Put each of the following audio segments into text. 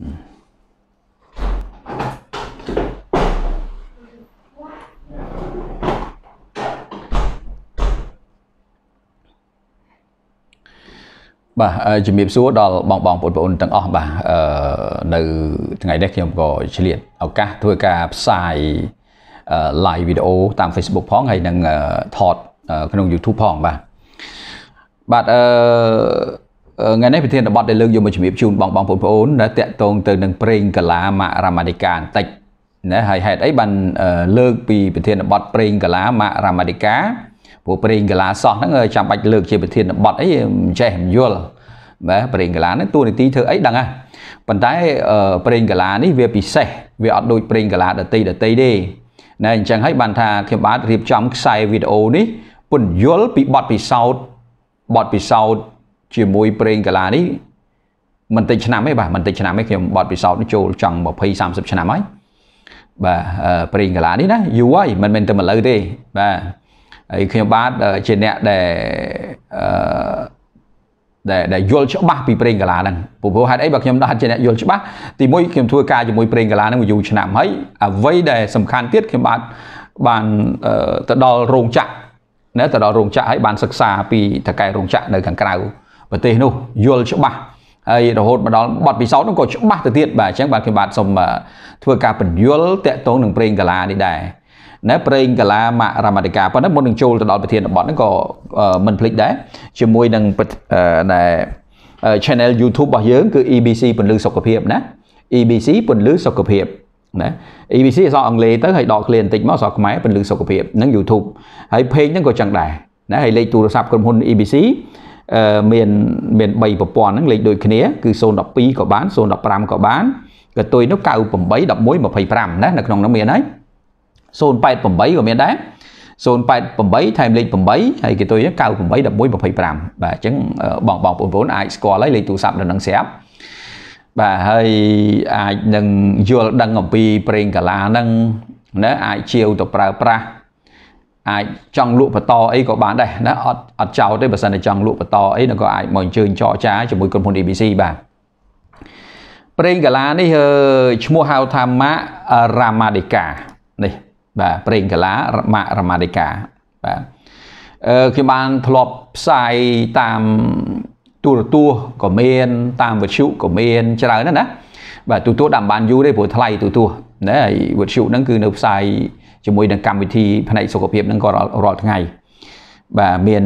បាទជំរាបសួរដល់បងបងប្អូនទាំងអស់បាទនៅថ្ងៃនេះខ្ញុំក៏ឆ្លៀតឱកាសធ្វើការផ្សាយ live វីដេអូតាម Facebook ផងហើយនឹងថតក្នុង YouTube ផងបាទបាទអឺ ថ្ងៃនេះប្រធានបទដែលលើកយកមកជំរាបជូនបងបងប្អូនដែលតាក់ទងទៅនឹងប្រេងកាឡាម៉ារ៉ាម៉ាឌីកាបន្តិចណាហើយហេតុអីបានលើកពីប្រធានបទប្រេងកាឡាម៉ារ៉ាម៉ាឌីកាព្រោះប្រេងកាឡាសោះហ្នឹងចាំបាច់លើកជាប្រធានបទអីមិនចេះមិនយល់បាទប្រេងកាឡាហ្នឹងតួនាទីធ្វើអីដឹងហ่ะប៉ុន្តែប្រេងកាឡានេះវាពិសេសវាអត់ដូចប្រេងកាឡាដតីដតីទេណែអញ្ចឹងហើយបានថាខ្ញុំបាទរៀបចំខ្សែវីដេអូនេះពន្យល់ពីបទពិសោធន៍បទពិសោធន៍ ជាមួយប្រេងកាឡានេះមិនតិចឆ្នាំទេបាទមិនតិចឆ្នាំទេខ្ញុំបទពិសោធន៍នេះចូលចង់20 30ឆ្នាំហើយបាទប្រេងកាឡានេះណាយូរហើយមិនមែនតែឥឡូវទេបាទហើយខ្ញុំបាទជាអ្នកដែលអឺដែលដែលយល់ច្បាស់ពីប្រេងកាឡាហ្នឹងព្រោះហេតុអីបើខ្ញុំដាក់ជាអ្នកយល់ច្បាស់ទីមួយខ្ញុំធ្វើការជាមួយប្រេងកាឡាហ្នឹងយូរឆ្នាំហើយអ្វីដែលសំខាន់ទៀតខ្ញុំបាទបានទៅដល់រោងចក្រណាទៅដល់រោងចក្រហើយបានសិក្សាពីតកែរោងចក្រនៅខាងក្រៅ ប្រទេសនោះយល់ច្បាស់ហើយរហូតមកដល់បទពិសោធន៍នោះក៏ច្បាស់ទៅទៀតបាទអញ្ចឹងបាទខ្ញុំបាទសូមធ្វើការបញ្យល់តាក់ទងនឹងប្រេងកាឡានេះដែរណាប្រេងកាឡាម៉ាក់រ៉ាម៉ាឌីកាប៉ុន្តែមុននឹងចូលទៅដល់ប្រធានបទហ្នឹងក៏មិនភ្លេចដែរជាមួយនឹងដែល channel YouTube របស់យើងគឺ EBC ពន្លឺសុខភាពណា EBC ពន្លឺសុខភាពណា EBC អក្សរអង់គ្លេសទៅហើយដកឃ្លាបន្តិចមកអក្សរខ្មែរពន្លឺសុខភាពនឹង YouTube ហើយ page ហ្នឹងក៏ចឹងដែរណាហើយលេខទូរស័ព្ទក្រុមហ៊ុន EBC អឺ មានមាន3ប្រព័ន្ធហ្នឹងលេខដូចគ្នាគឺ012ក៏បាន015ក៏បានកតុយនោះ98 11 25ណានៅក្នុងនោះមានហើយ088ក៏មានដែរ088ថែមលេខ8ហើយគេទុយ98 11 25បាទអញ្ចឹងបងបងប្អូនអាចស្គាល់ហើយលេខទូរស័ព្ទនៅនឹងស្រាប់បាទហើយអាចនឹងយល់ដឹងអំពីប្រេងកាឡាហ្នឹងណាអាចជាវទៅប្រើប្រាស់ អាចចង់លក់បន្តអីក៏បានដែរណាអត់អត់ចោលទេបើសិនតែចង់លក់បន្តអីក៏អាចមកអញ្ជើញចរចាជាមួយក្រុមហ៊ុន ABC បាទប្រេងកាឡានេះឈ្មោះហៅថាម៉ារ៉ាម៉ាឌីកានេះបាទប្រេងកាឡាម៉ាក់រ៉ាម៉ាឌីកាបាទអឺខ្ញុំបានធ្លាប់ផ្សាយតាមទូរទស្សន៍ក៏មាន តាមវិទ្យុក៏មានច្រើនណាស់ណាបាទទូរទស្សន៍ដាក់បានយូរទេព្រោះថ្លៃទូរទស្សន៍ណាហើយវិទ្យុហ្នឹងគឺនៅផ្សាយ ជាមួយនឹងកម្មវិធីផ្នែកសុខភាពហ្នឹងក៏រាល់ថ្ងៃបាទមាន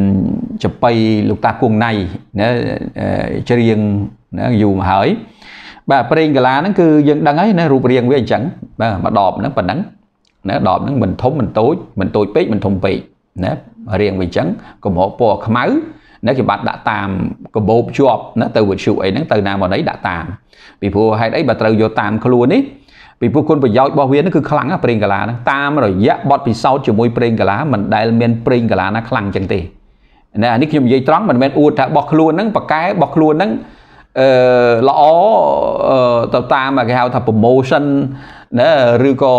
ចបៃលោកតាគង់ណៃណាច្រៀងណាយូរមកហើយបាទប្រេងកាឡាហ្នឹងគឺយើងដឹងហើយណារូបរាងវាអញ្ចឹងបាទមួយដបហ្នឹងប៉ុណ្ណឹងណាដបហ្នឹងមិនធំមិនតូចមិនតូចពេកមិនធំពេកណារៀងវាអញ្ចឹងកម្រពណ៌ខ្មៅណាគេបាត់ដាក់តាមកបោបជាប់ណាទៅវិទ្យុអីហ្នឹងទៅណាមកណីដាក់តាមពីព្រោះហេតុអីបើត្រូវយកតាមខ្លួននេះ ពីព្រោះគុណប្រយោជន៍របស់វាហ្នឹងគឺខ្លាំងណាប្រេងកាឡាហ្នឹងតាមរយៈបទពិសោធន៍ជាមួយប្រេងកាឡាមិនដែលមានប្រេងកាឡាណាខ្លាំងអញ្ចឹងទេណានេះខ្ញុំនិយាយត្រង់មិនមែនអួតថារបស់ខ្លួនហ្នឹងប៉កែរបស់ខ្លួនហ្នឹងអឺល្អទៅតាមគេហៅថា promotion ណាឬក៏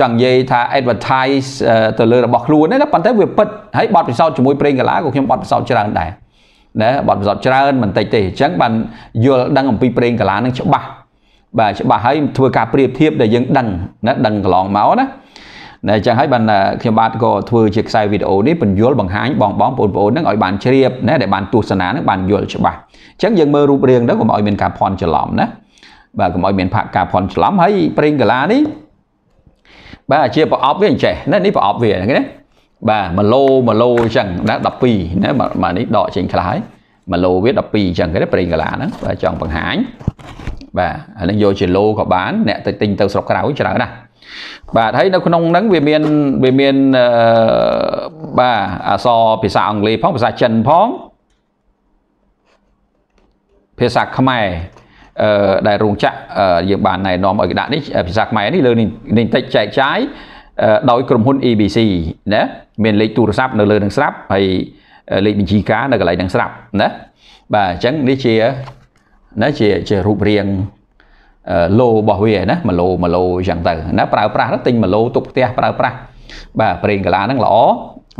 ចង់និយាយថា advertise ទៅលើរបស់ខ្លួនណាប៉ុន្តែវាពិតហើយបទពិសោធន៍ជាមួយប្រេងកាឡាក៏ខ្ញុំបទពិសោធន៍ច្រើនដែរណាបទពិសោធន៍ច្រើនមិនតិចទេអញ្ចឹងបានយល់ដឹងអំពីប្រេងកាឡានឹងច្បាស់ បាទច្បាស់ហើយធ្វើការប្រៀបធៀបដែលយើងដឹងណាដឹងកន្លងមកណាណាអញ្ចឹងហើយបានខ្ញុំបាទក៏ធ្វើជាខ្សែវីដេអូនេះបញ្យល់បង្ហាញបងបងបងប្អូននឹងឲ្យបានជ្រាបណាដែលបានទស្សនានឹងបានយល់ច្បាស់អញ្ចឹងយើងមើលរូបរាងទៅកុំឲ្យមានការភ័ន្តច្រឡំណាបាទកុំឲ្យមានផាកការភ័ន្តច្រឡំហើយប្រេងកាឡានេះបាទជាប្រអប់វាអញ្ចេះណានេះប្រអប់វាហ្នឹងណាបាទ1ឡូ1ឡូអញ្ចឹងណា12ណាមកនេះដកចេញខ្លះហើយ1ឡូវា12អញ្ចឹងគេប្រេងកាឡាហ្នឹងបាទចង់បង្ហាញ បាទអានឹងយកជាឡូក៏បានអ្នកទៅទិញទៅស្រុកក្រៅច្រើនណាស់បាទហើយនៅក្នុងហ្នឹងវាមានវាមានបាទអក្សរភាសាអង់គ្លេសផងភាសាចិនផងភាសាខ្មែរអឺដែលរោងចក្រយើងបានណែនាំឲ្យគេដាក់នេះភាសាខ្មែរនេះលើនេះបន្តិចចែកចាយដោយក្រុមហ៊ុន EBC ណាមានលេខទូរស័ព្ទនៅលើនឹងស្រាប់ហើយលេខបញ្ជីការនៅកន្លែងនឹងស្រាប់ណាបាទអញ្ចឹងនេះជា ណាជាជារូបរាងឡូរបស់វាណា1ឡូ1ឡូអញ្ចឹងទៅណាប្រើប្រាស់ទិញ1ឡូទុកផ្ទះប្រើប្រាស់បាទប្រេងកាឡាហ្នឹងល្អ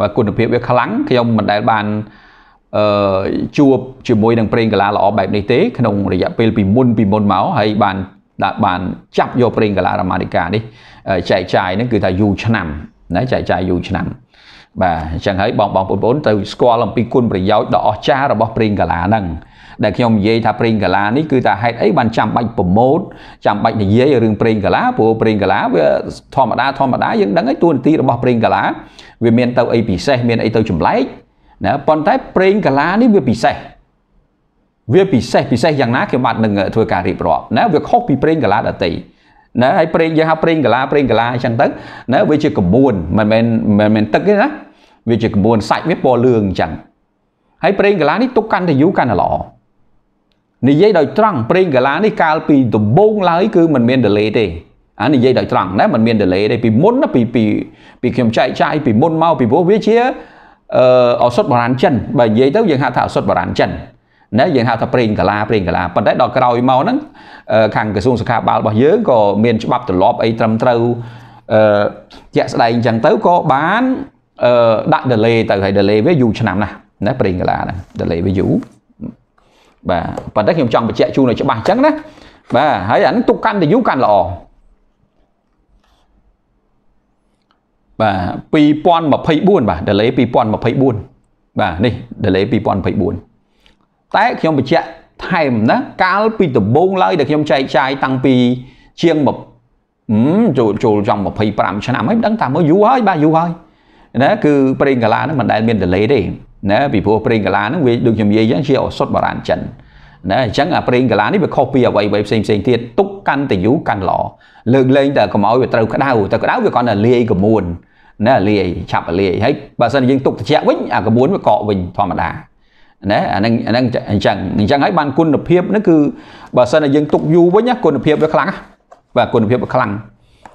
បាទគុណភាពវាខ្លាំងខ្ញុំមិនដែលបានអឺជួបជាមួយនឹងប្រេងកាឡាល្អបែបនេះទេក្នុងរយៈពេលពីមុនពីមុនមកហើយបានដាក់បានចាប់យកប្រេងកាឡាអាមេរិកនេះចែកចាយហ្នឹងគឺថាយូរឆ្នាំណាចែកចាយយូរឆ្នាំបាទអញ្ចឹងហើយបងបងប្អូនទៅស្គាល់អំពីគុណប្រយោជន៍ដ៏អស្ចារ្យរបស់ប្រេងកាឡាហ្នឹង ដែលខ្ញុំនិយាយថាប្រេងកាឡានេះគឺថាហេតុអីបានចាំបាច់ប្រម៉ូតចាំបាច់និយាយរឿងប្រេងកាឡាព្រោះប្រេងកាឡាវាធម្មតាធម្មតាយើងដឹងហើយតួនាទីរបស់ប្រេងកាឡាវាមានទៅអីពិសេសមានអីទៅចម្លែកណាប៉ុន្តែប្រេងកាឡានេះវាពិសេសវាពិសេសពិសេសយ៉ាងណាខ្ញុំបាទនឹងធ្វើការរៀបរាប់ណាវាខុសពីប្រេងកាឡាដទៃណាហើយប្រេងយើងហៅប្រេងកាឡាប្រេងកាឡាអញ្ចឹងទៅណាវាជាក្បួនមិនមែនមិនមែនទឹកទេណាវាជាក្បួនសាច់វាពណ៌លឿងអញ្ចឹងហើយប្រេងកាឡានេះទុកកាន់តែយូរកាន់តែល្អ និយាយដោយត្រង់ប្រេងកាឡានេះកាលពីដំបូងឡើយគឺมันមាន delay ទេអានិយាយដោយត្រង់ណាมันមាន delay ទេពីមុនណាពីពីពីខ្ញុំចែកចាយពីមុនមកពីព្រោះវាជាអឺឱសថបុរាណចិនបើនិយាយទៅយើងហៅថាឱសថបុរាណចិនណាយើងហៅថាប្រេងកាឡាប្រេងកាឡាប៉ុន្តែដល់ក្រោយមកហ្នឹងខាងក្រសួងសុខាភិបាលរបស់យើងក៏មានច្បាប់ទម្លាប់អីត្រឹមត្រូវអឺជាក់ស្ដែងអញ្ចឹងទៅក៏បានអឺដាក់ delay ទៅហើយ delay វាយូរឆ្នាំណាស់ណាប្រេងកាឡាហ្នឹង delay វាយូរ បាទប៉ុន្តែខ្ញុំចង់បញ្ជាក់ជូនឲ្យច្បាស់អញ្ចឹងណាបាទហើយអានេះទុកកាន់តែយូរកាន់ល្អបាទ2024បាទ delay 2024បាទនេះ delay 2024តែខ្ញុំបញ្ជាក់ថែមណាកាលពីដំបូងឡើយដែលខ្ញុំចែកចាយតាំងពីជាងចូលចូលចង់25ឆ្នាំហើយដឹងថាមើលយូរហើយបាទយូរហើយណាគឺប្រេងកាឡាហ្នឹងមិនដែលមាន delay ទេ ណាពីព្រោះប្រេងកាឡាហ្នឹងវាដូចខ្ញុំនិយាយអញ្ចឹងជាឱសថបុរាណចិនណាអញ្ចឹងអាប្រេងកាឡានេះវាខុសពីអ្វីអ្វីផ្សេងផ្សេងទៀតទុកកាន់តែយូរកាន់ល្អលើកលែងតែកុំឲ្យវាត្រូវក្តៅតែក្តៅវាគ្រាន់តែលាយកមួនណាលាយឆាប់លាយហើយបើសិនយើងទុកត្រជាក់វិញអាកមួនវាកកវិញធម្មតាណាអាហ្នឹងអាហ្នឹងអញ្ចឹងអញ្ចឹងហើយបានគុណភាពហ្នឹងគឺបើសិនតែយើងទុកយូរវិញគុណភាពវាខ្លាំងបាទគុណភាពវាខ្លាំង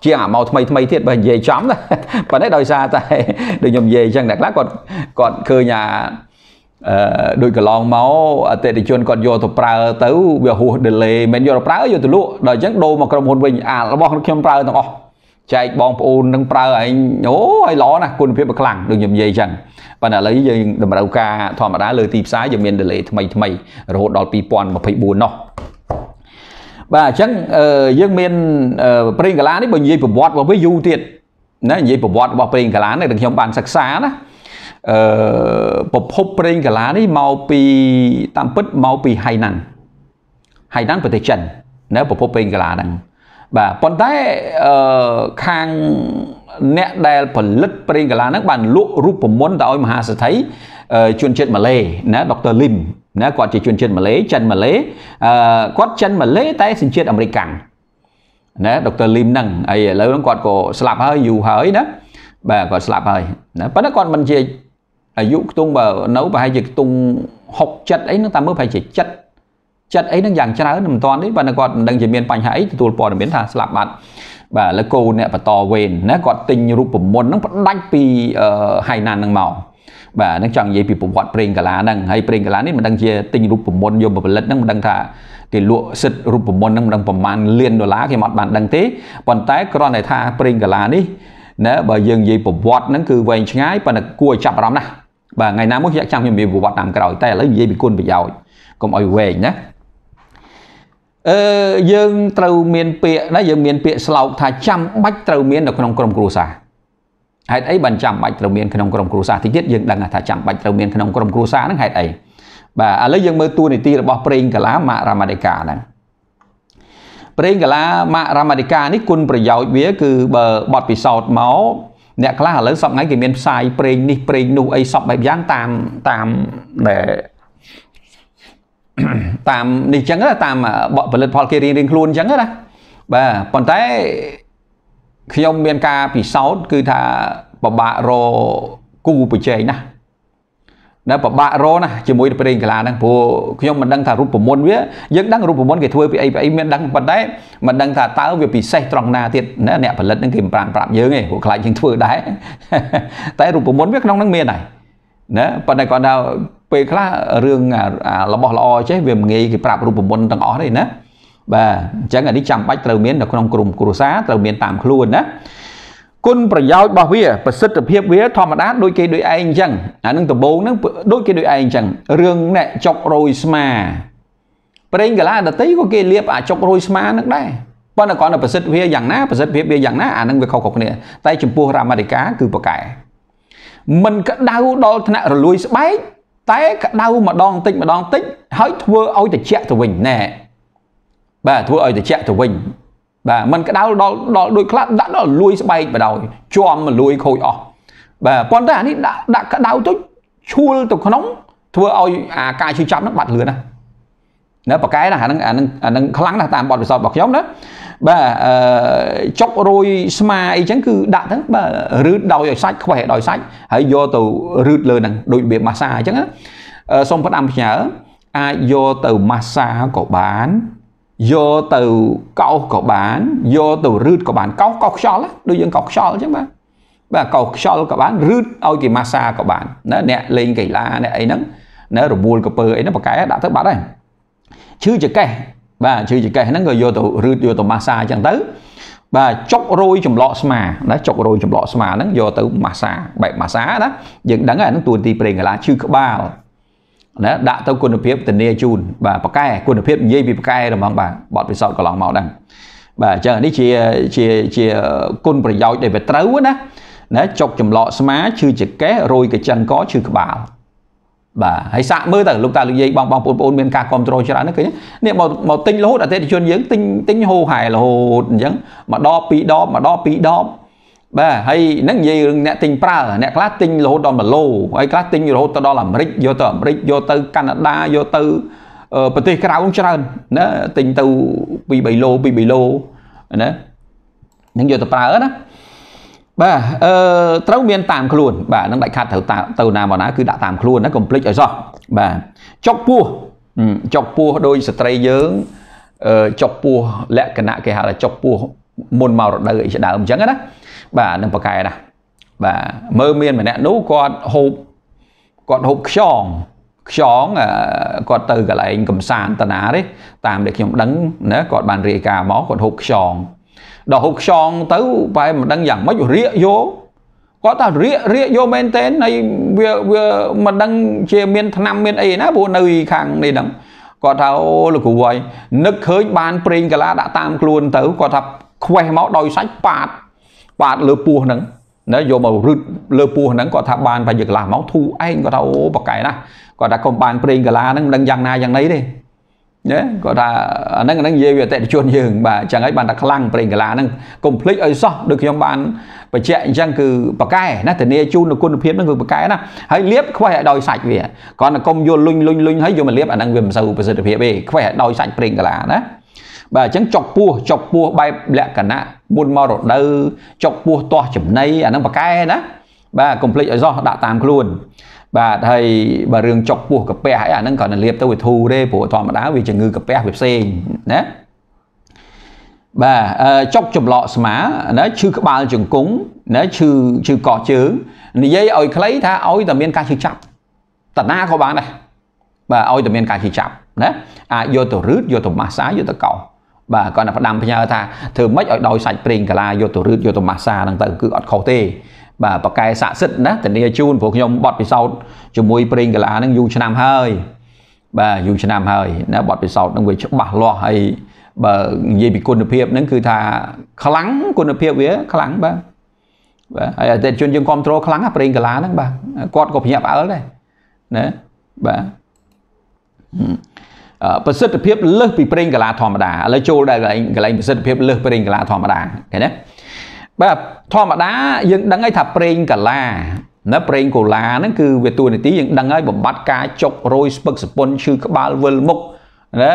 ជាងអាមកថ្មីថ្មីទៀតបើនិយាយចំណាប៉ុន្តែដោយសារតែដូចខ្ញុំនិយាយអញ្ចឹងតែខ្លះគាត់គាត់ឃើញអាអឺដូចកន្លងមកអតិថិជនគាត់យកទៅប្រើទៅវាហួស delay មិនយកទៅប្រើយកទៅលក់ដល់អញ្ចឹងដូរមកក្រុមហ៊ុនវិញអារបស់ខ្ញុំប្រើទាំងអស់ចែកបងប្អូននឹងប្រើឯងអូឲ្យល្អណាស់គុណភាពវាខ្លាំងដូចខ្ញុំនិយាយអញ្ចឹងប៉ុន្តែឥឡូវយើងតម្រូវការធម្មតាលើទីផ្សារយើងមាន delay ថ្មីថ្មីរហូតដល់2024នោះ បាទអញ្ចឹងយើងមានប្រេងកាឡានេះបើនិយាយប្រវត្តិរបស់វាយូរទៀតណានិយាយប្រវត្តិរបស់ប្រេងកាឡានេះដែលខ្ញុំបានសិក្សាណាអឺប្រភពប្រេងកាឡានេះមកពីតាមពិតមកពីហៃណាន់ហៃណាន់ប្រទេសចិនណាប្រភពប្រេងកាឡាហ្នឹងបាទប៉ុន្តែអឺខាងអ្នកដែលផលិតប្រេងកាឡាហ្នឹងបានលក់រូបមន្តទៅឲ្យមហាសេដ្ឋីជនជាតិម៉ាឡេណាដុកទ័រលីម ណាគាត់ជាជនជាតិម៉ាឡេចិនម៉ាឡេអឺគាត់ចិនម៉ាឡេតែសញ្ជាតិអាមេរិកាំងណាដុកទ័រលីមហ្នឹងហើយឥឡូវហ្នឹងគាត់ក៏ស្លាប់ហើយយូរហើយណាបាទគាត់ស្លាប់ហើយណាប៉ុន្តែគាត់មិនជាអាយុខ្ទង់បើនៅប្រហែលជាខ្ទង់6 7អីហ្នឹងតាមមើលប្រហែលជា7ចិត្តអីហ្នឹងយ៉ាងច្រើនមិនតាន់ទេបើគាត់មិនដឹងជាមានបញ្ហាអីទទួលព័ត៌មានថាស្លាប់បាត់បាទលើគោអ្នកបន្តវេនណាគាត់ទិញរូបមន្តហ្នឹងផ្ដាច់ពីហៃណានហ្នឹងមក បាទហ្នឹងចង់និយាយពីប្រវត្តិប្រេងកាឡាហ្នឹងហើយប្រេងកាឡានេះមិនដឹងជាទិញរូបមន្តយកមកផលិតហ្នឹងមិនដឹងថាគេលក់សិទ្ធរូបមន្តហ្នឹងមិនដឹងប្រមាណលានដុល្លារគេមិនបានដឹងទេប៉ុន្តែគ្រាន់តែថាប្រេងកាឡានេះណាបើយើងនិយាយប្រវត្តិហ្នឹងគឺវែងឆ្ងាយប៉ុន្តែគួរឲ្យចាប់អារម្មណ៍ណាស់បាទថ្ងៃណាមួយខ្ញុំចាំខ្ញុំនិយាយប្រវត្តិតាមក្រោយតែឥឡូវនិយាយពីគុណប្រយោជន៍កុំឲ្យវែងណាអឺយើងត្រូវមានពាក្យណាយើងមានពាក្យស្លោកថាចាំបាច់ត្រូវមាននៅក្នុងក្រុមគ្រួសារ ហេតុអីបានចាំបាច់ត្រូវមានក្នុងក្រុមគ្រួសារតិចទៀតយើងដឹងថាចាំបាច់ត្រូវមានក្នុងក្រុមគ្រួសារហ្នឹងហេតុអីបាទឥឡូវយើងមើលតួនាទីរបស់ប្រេងកាឡាម៉ារ៉ាម៉ាឌីកាហ្នឹងប្រេងកាឡាម៉ារ៉ាម៉ាឌីកានេះគុណប្រយោជន៍វាគឺបើបត់ពិសោធន៍មកអ្នកខ្លះឥឡូវសពថ្ងៃគេមានផ្សាយប្រេងនេះប្រេងនោះអីសពបែបយ៉ាងតាមតាមដែលតាមនេះចឹងណាតាមផលិតផលគេរៀងរៀងខ្លួនចឹងណាបាទប៉ុន្តែ ខ្ញុំមានការពិសោធន៍គឺថាពិបាករគូប្រជែងណាណាពិបាករណាជាមួយប្រេងកាឡាហ្នឹងព្រោះខ្ញុំមិនដឹងថារូបមន្តវាយើងដឹងរូបមន្តគេធ្វើពីអីពីអីមានដឹងប៉ុន្តែមិនដឹងថាតើវាពិសេសត្រង់ណាទៀតណាអ្នកផលិតហ្នឹងគេមិនប្រានប្រាប់យើងទេព្រោះខ្លាចយើងធ្វើដែរតែរូបមន្តវាក្នុងហ្នឹងមានហើយណាប៉ុន្តែគាត់ថាពេលខ្លះរឿងរបស់ល្អចេះវាមិនងាយគេប្រាប់រូបមន្តទាំងអស់ទេណា បាទអញ្ចឹងអានេះចាំបាច់ត្រូវមាននៅក្នុងក្រុមគ្រួសារត្រូវមានតាមខ្លួនណាគុណប្រយោជន៍របស់វាប្រសិទ្ធភាពវាធម្មតាដូចគេដូចឯងអញ្ចឹងអានឹងដំបូងហ្នឹងដូចគេដូចឯងអញ្ចឹងរឿងអ្នកចុករយស្មាប្រេងកាឡាដតីក៏គេលាបអាចុករយស្មាហ្នឹងដែរប៉ុន្តែគ្រាន់តែប្រសិទ្ធភាពយ៉ាងណាប្រសិទ្ធភាពវាយ៉ាងណាអានឹងវាខុសៗគ្នាតែចំពោះរ៉ាម៉ាឌីកាគឺប្រកែមិនក្តៅដល់ថ្នាក់រលួយស្បែកតែក្តៅម្ដងតិចម្ដងតិចហើយធ្វើឲ្យត្រជាក់ទៅវិញណែ បាទធ្វើឲ្យត្រជាក់ទៅវិញបាទมันក្តៅដល់ដល់ដូចខ្លះដាក់ដល់លួយស្បែកបដ ாய் ជាប់មកលួយខូចអស់បាទប៉ុន្តែអានេះដាក់ដាក់ក្តៅទៅឈួលទៅក្នុងធ្វើឲ្យអាការឈឺចាប់ហ្នឹងបាត់លឿនណានៅប៉កែណាអាហ្នឹងអាហ្នឹងអាហ្នឹងខ្លាំងណាស់តាមបទពិសោធន៍របស់ខ្ញុំណាបាទអឺចុករយស្មាអីចឹងគឺដាក់ទៅបាទរឺតដោយឲ្យសាច់ខ្វេះដោយសាច់ហើយយកទៅរឺតលើហ្នឹងដូចរបៀបម៉ាសាអញ្ចឹងណាសូមផ្ដាំផ្ញើអាចយកទៅម៉ាសាក៏បាន យកទៅកោសក៏បានយកទៅរឺតក៏បានកោសកោសខ្យល់ដូចយើងកោសខ្យល់អញ្ចឹងបាទបាទកោសខ្យល់ក៏បានរឺតឲ្យគេម៉ាសាក៏បានណាអ្នកលេងកីឡាអ្នកអីហ្នឹងណារមូលកពើអីហ្នឹងបកែដាក់ទៅបាត់ហើយឈឺចកេះបាទឈឺចកេះហ្នឹងក៏យកទៅរឺតយកទៅម៉ាសាអញ្ចឹងទៅបាទចុករយចម្លក់ស្មាណាចុករយចម្លក់ស្មាហ្នឹងយកទៅម៉ាសាបែបម៉ាសាណាយើងដឹងហើយហ្នឹងតួនាទីប្រេងកាឡាឈឺក្បាល ណាដាក់ទៅគុណភាពធានាជូនបាទប៉កែគុណភាពនិយាយពីប៉កែហ្មងបាទបត់ពិសោធន៍កន្លងមកហ្នឹងបាទអញ្ចឹងនេះជាជាជាគុណប្រយោជន៍ដែលវាត្រូវណាណាចុកចម្លក់ស្មាឈឺចកេះរយកញ្ចឹងកឈឺក្បាលបាទហើយសាកមើលទៅលោកតាលោកយាយបងបងប្អូនមានការគ្រប់គ្រងច្រើនណាស់ឃើញនេះមកមកទិញរហូតអតិថិជនយើងទិញទិញហូរហែរហូតអញ្ចឹងមួយដបពីរដបមួយដបពីរដប បាទហើយហ្នឹងនិយាយរឿងអ្នកទិញប្រើអ្នកខ្លះទិញរហូតដល់1ឡូហើយខ្លះទិញរហូតទៅដល់អាមេរិកយកទៅអាមេរិកយកទៅកាណាដាយកទៅប្រទេសក្រៅច្រើនណាទិញទៅ2 3ឡូ2 3ឡូណានឹងយកទៅប្រើណាបាទអឺត្រូវមានតាមខ្លួនបាទនឹងដាច់ខាត់ត្រូវទៅណាមកណាគឺដាក់តាមខ្លួនណាកុំភ្លេចឲ្យសោះបាទចុកពោះចុកពោះដោយស្ត្រីយើងអឺចុកពោះលក្ខណៈគេហៅថាចុកពោះមុនមករដូវអីជាដើមអញ្ចឹងណា បាទនឹងប្រកែណាបាទមើលមានម្នាក់នោះគាត់ហូបគាត់ហូបខ្យងខ្យងគាត់ទៅកន្លែងកំសាន្តតាណាទេតាមដែលខ្ញុំដឹងណាគាត់បានរាយការណ៍មកគាត់ហូបខ្យងដល់ហូបខ្យងទៅប្រហែលមិនដឹងយ៉ាងម៉េចរៀកយកគាត់ថារៀករៀកយកមែនតើហើយវាវាមិនដឹងជាមានថ្នាំមានអីណាព្រោះនៅខាងនេះហ្នឹងគាត់ថាអូលោកគ្រូហើយនឹកឃើញបានប្រេងកាឡាដាក់តាមខ្លួនទៅគាត់ថាខ្វេះមកដោយសាច់ប៉ាត ប៉ាតលើពោះហ្នឹងណាយកមករឹតលើពោះហ្នឹងគាត់ថាបានប្រហែលកន្លះម៉ោងធូឯងគាត់ថាអូបកែណាគាត់ថាកុំបានប្រេងកាឡាហ្នឹងមិនដឹងយ៉ាងណាយ៉ាងណីទេណាគាត់ថាអាហ្នឹងហ្នឹងនិយាយវាអតិថិជនយើងបាទអញ្ចឹងហើយបានតែខ្លាំងប្រេងកាឡាហ្នឹងកុំភ្លេចឲ្យសោះដូចខ្ញុំបានបញ្ជាក់អញ្ចឹងគឺបកែណាធានាជូននូវគុណភាពហ្នឹងគឺបកែណាហើយលាបខ្វះឲ្យដោយសាច់វាគ្រាន់តែកុំយកលុញលុញលុញហើយយកមកលាបអាហ្នឹងវាមិនសូវប្រសិទ្ធភាពទេខ្វះឲ្យដោយសាច់ប្រេងកាឡាណា បាទអញ្ចឹងចុកពោះចុកពោះបែបលក្ខណៈមុនមករដូវចុកពោះទាស់ចំណីអាហ្នឹងបកែណាបាទកុំភ្លេចឲ្យសោះដាក់តាមខ្លួនបាទហើយបើរឿងចុកពោះកាពះអីអាហ្នឹងគ្រាន់តែលាបទៅវាធូរទេព្រោះធម្មតាវាជំងឺកាពះវាផ្សេងណាបាទចុកចម្លក់ស្មាណាឈឺក្បាលជង្គង់ណាឈឺឈឺកោះជើងនិយាយឲ្យខ្លីថាឲ្យតែមានការឈឺចាប់តាណាក៏បានដែរបាទឲ្យតែមានការឈឺចាប់ណាអាចយកទៅរឺតយកទៅម៉ាស្សាយកទៅកោស បាទគាត់តែផ្ដាំផ្ញើថាធ្វើម៉េចឲ្យដោយសាច់ប្រេងកាឡាយកទៅរឺតយកទៅម៉ាស្សាហ្នឹងទៅគឺអត់ខុសទេបាទបកែស័ក្តិសិទ្ធណាធានាជូនព្រោះខ្ញុំបត់ពិសោធន៍ជាមួយប្រេងកាឡាហ្នឹងយូរឆ្នាំហើយបាទយូរឆ្នាំហើយណាបត់ពិសោធន៍ហ្នឹងវាច្បាស់លាស់ហើយបើនិយាយពីគុណភាពហ្នឹងគឺថាខ្លាំងគុណភាពវាខ្លាំងបាទបាទហើយអតិថិជនយើងគ្រប់គ្រងខ្លាំងណាប្រេងកាឡាហ្នឹងបាទគាត់ក៏ភ្ញាក់ផ្អើលដែរណាបាទ ប្រសិទ្ធភាពលើសពីប្រេងកាឡាធម្មតាឥឡូវចូលដល់កន្លែងកន្លែងប្រសិទ្ធភាពលើសប្រេងកាឡាធម្មតាឃើញទេបាទធម្មតាយើងដឹងហើយថាប្រេងកាឡាណាប្រេងកូឡាហ្នឹងគឺវាតួនាទីយើងដឹងហើយបំបត្តិការចុករយស្ពឹកសពុនឈឺក្បាលវិលមុខណា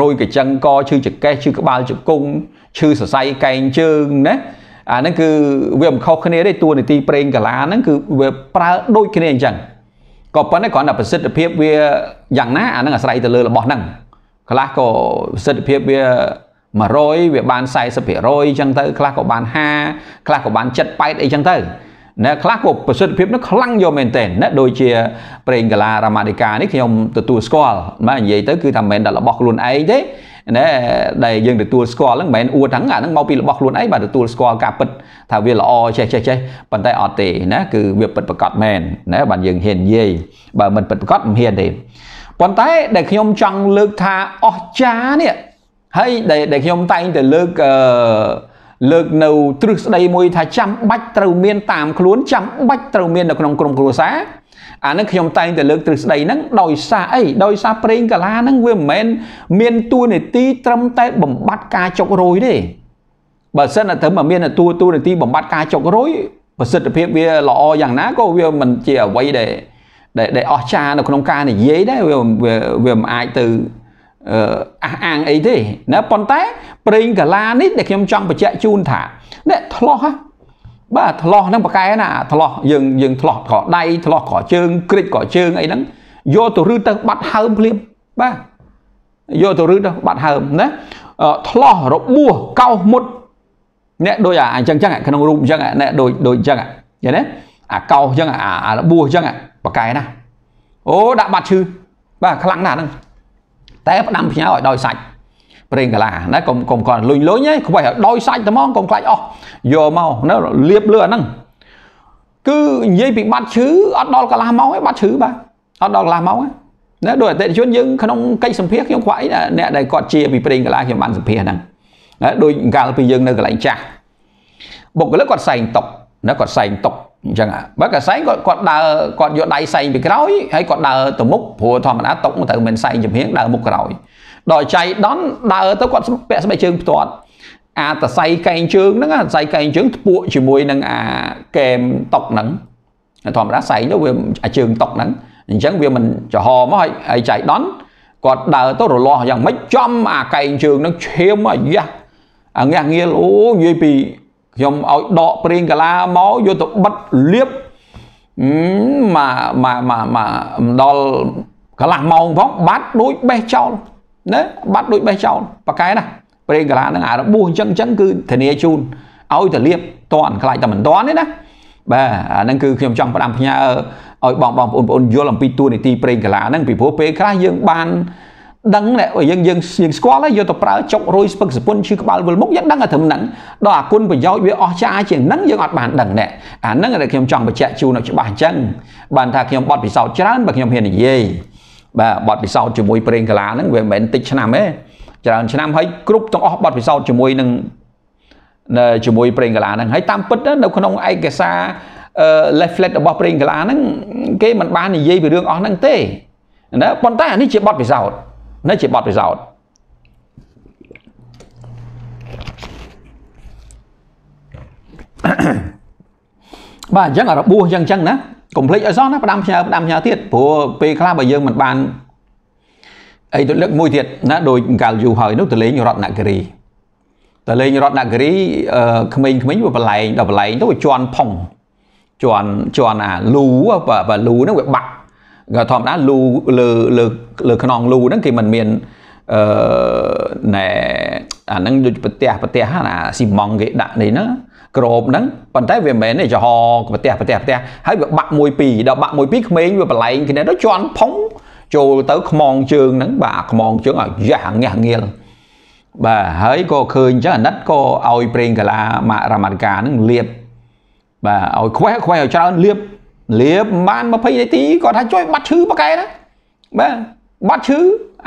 រយកញ្ចឹងកឈឺចកេះឈឺក្បាលជង្គង់ឈឺសរសៃកែងជើងណាអាហ្នឹងគឺវាមិនខុសគ្នាទេតួនាទីប្រេងកាឡាហ្នឹងគឺវាប្រើដូចគ្នាអញ្ចឹង ក៏ប៉ុន្តែគ្រាន់តែប្រសិទ្ធភាពវាយ៉ាងណាអានឹងអាស្រ័យទៅលើរបស់ហ្នឹងខ្លះក៏ប្រសិទ្ធភាពវា100វាបាន40%អញ្ចឹងទៅខ្លះក៏បាន50ខ្លះក៏បាន7 8អីចឹងទៅណាខ្លះក៏ប្រសិទ្ធភាពនោះខ្លាំងយកមែនទែនណាដូចជាប្រេងកាឡារ៉ាម៉ាឌីកានេះខ្ញុំទទួលស្គាល់បាទនិយាយទៅគឺថាមិនមែនតែរបស់ខ្លួនឯងទេ ណែដែលយើងទទួលស្គាល់ហ្នឹងមិនមែនអួតហ្នឹងអាហ្នឹងមកពីរបស់ខ្លួនឯងបាទទទួលស្គាល់ការពិតថាវាល្អចេះចេះចេះប៉ុន្តែអត់ទេណាគឺវាពិតប្រកបមែនណាបាទយើងហ៊ាននិយាយបើមិនពិតប្រកបមិនហ៊ានទេប៉ុន្តែដែលខ្ញុំចង់លើកថាអស្ចារ្យនេះហើយដែលខ្ញុំតែងតែលើកអឺលើកនៅទ្រឹស្ដីមួយថាចាំបាច់ត្រូវមានតាមខ្លួនចាំបាច់ត្រូវមាននៅក្នុងក្រុមគ្រួសារ អានឹងខ្ញុំតែងតែលើកទ្រឹស្ដីហ្នឹងដោយសារអីដោយសារប្រេងកាឡាហ្នឹងវាមិនមែនមានតួនាទីត្រឹមតែបំបត្តិការចុករយទេបើសិនតែត្រឹមមានតួតួនាទីបំបត្តិការចុករយប្រសិទ្ធភាពវាល្អយ៉ាងណាក៏វាមិនជាអ្វីដែលដែលអស្ចារ្យនៅក្នុងការនិយាយដែរវាវាមិនអាចទៅអះអាងអីទេណាប៉ុន្តែប្រេងកាឡានេះដែលខ្ញុំចង់បញ្ជាក់ជូនថាអ្នកធ្លោះ បាទធ្លោះហ្នឹងប្រកែណាធ្លោះយើងយើងធ្លោះក៏ដៃធ្លោះក៏ជើងគ្រិចក៏ជើងអីហ្នឹងយកទៅរឺទៅបាត់ហើមភ្លាមបាទយកទៅរឺទៅបាត់ហើមណាធ្លោះរបួសកោសមុតអ្នកដូចអាអញ្ចឹងចឹងក្នុងរូបអញ្ចឹងអ្នកដូចដូចអញ្ចឹងឃើញទេអាកោសអញ្ចឹងអារបួសអញ្ចឹងប្រកែណាអូដាក់បាត់ឈឺបាទខ្លាំងណាស់ហ្នឹងតែផ្ដាំផ្ញើឲ្យដោយសាច់ ប្រេងកាឡាណាកុំកុំគាត់លុញលុញឯងខ្វះឲ្យដោយសាច់តែហ្មងកុំខ្លាចអស់យកមកណាលាបលើអាហ្នឹងគឺនិយាយពីបាត់ឈឺអត់ដល់កន្លះម៉ោងឯងបាត់ឈឺបាទអត់ដល់កន្លះម៉ោងឯងណាដោយអតិថិជនយើងក្នុងកិច្ចសម្ភារខ្ញុំខ្វះអីអ្នកដែលគាត់ជាពីប្រេងកាឡាខ្ញុំបានសម្ភារហ្នឹងណាដូចកាលពីយើងនៅកន្លែងចាស់បុគ្គលិកគាត់សែងតុកណាគាត់សែងតុកអញ្ចឹងបើកសែងគាត់គាត់ដើរគាត់យកដៃសែងពីក្រោយហើយគាត់ដើរទៅមុខព្រោះធម្មតាតុកទៅមិនសែងចំហៀងដើរមុខក្រោយ ដល់ចៃដន់ដើរទៅគាត់ពាក់ស្បែកជើងផ្ទាត់អាតសៃកែងជើងហ្នឹងអាតសៃកែងជើងធ្ពួកជាមួយនឹងអាកែមតុកហ្នឹងធម្មតាសែងទៅវាអាជើងតុកហ្នឹងអញ្ចឹងវាមិនចំហមកហើយចៃដន់គាត់ដើរទៅរលាស់យ៉ាងម៉េចចំអាកែងជើងហ្នឹងឈាមអាយ៉ាអាងាស់ងាលអូនិយាយពីខ្ញុំឲ្យដកប្រេងកាឡាមកយកទៅបិទលាបមកមកមកមកដល់កន្លះម៉ោងផងបាត់ដូចបេះចោល ណាបាត់ដូចបេះចោលប៉កែណាប្រេងកាឡាហ្នឹងអារបួសអញ្ចឹងអញ្ចឹងគឺធានាជូនឲ្យទៅលាបតន់ខ្លាចតែមិនតន់ទេណាបាទអាហ្នឹងគឺខ្ញុំចង់ផ្ដាំផ្ញើឲ្យបងបងប្អូនបងយល់អំពីតួនាទីប្រេងកាឡាហ្នឹងពីព្រោះពេលខ្លះយើងបានដឹងយើងយើងយើងស្គាល់ហើយយកទៅប្រើចុករយស្ពឹកសពុនឈឺក្បាលវិលមុខយើងដឹងតែត្រឹមហ្នឹងដល់អាគុណប្រយោជន៍វាអស្ចារ្យជាងហ្នឹងយើងអត់បានដឹងណែអាហ្នឹងដែលខ្ញុំចង់បញ្ជាក់ជូនឲ្យច្បាស់អញ្ចឹងបានថាខ្ញុំបត់ពិសោធន៍ច្រើនបើខ្ញុំហ៊ាននិយាយ បាទបត់ពិសោធន៍ជាមួយប្រេងកាឡាហ្នឹងវាមិនមែនតិចឆ្នាំទេច្រើនឆ្នាំហើយគ្រប់ទាំងអស់បត់ពិសោធន៍ជាមួយនឹងនៅជាមួយប្រេងកាឡាហ្នឹងហើយតាមពិតនៅក្នុងឯកសារ leaflet របស់ប្រេងកាឡាហ្នឹងគេមិនបាននិយាយពីរឿងអស់ហ្នឹងទេណាប៉ុន្តែអានេះជាបត់ពិសោធន៍នៅជាបទពិសោធន៍បាទអញ្ចឹងរបួសអញ្ចឹងអញ្ចឹងណា កុំភ្លេចឲ្យសោះណាផ្ដាំផ្ញើផ្ដាំផ្ញើទៀតព្រោះពេលខ្លះបើយើងមិនបានអីទៅលើកមួយទៀតណាដោយកាលយូរហើយនោះទៅលេងរតនគិរីទៅលេងរតនគិរីក្មេងៗវាបលែងដល់បលែងទៅវាជន់ផុងជន់ជន់អាលូបាទលូហ្នឹងវាបាក់ក៏ធម្មតាលូលើលើលើខ្នងលូហ្នឹងគេមិនមានអឺណែអាហ្នឹងដូចប្រទេសប្រទេសណាស៊ីម៉ងគេដាក់នេះណា ក្របហ្នឹងប៉ុន្តែវាមិនមែនទេចំហប្រទេសប្រទេសប្រទេសហើយវាបាក់មួយពីរដល់បាក់មួយពីរក្មេងវាបលែងគ្នាទៅជន់ផុងចូលទៅខ្មងជើងហ្នឹងបាទខ្មងជើងឲ្យយ៉ាស់ងាស់ងាលបាទហើយក៏ឃើញចឹងអាណិតក៏ឲ្យប្រេងកាឡាម៉ាក់រ៉ាម៉ាត់កាហ្នឹងលាបបាទឲ្យខ្វេះខ្វេះឲ្យច្រើនលាបលាបបាន20នាទីគាត់ថាជួយបាត់ឈឺប៉កែណាបាទបាត់ឈឺ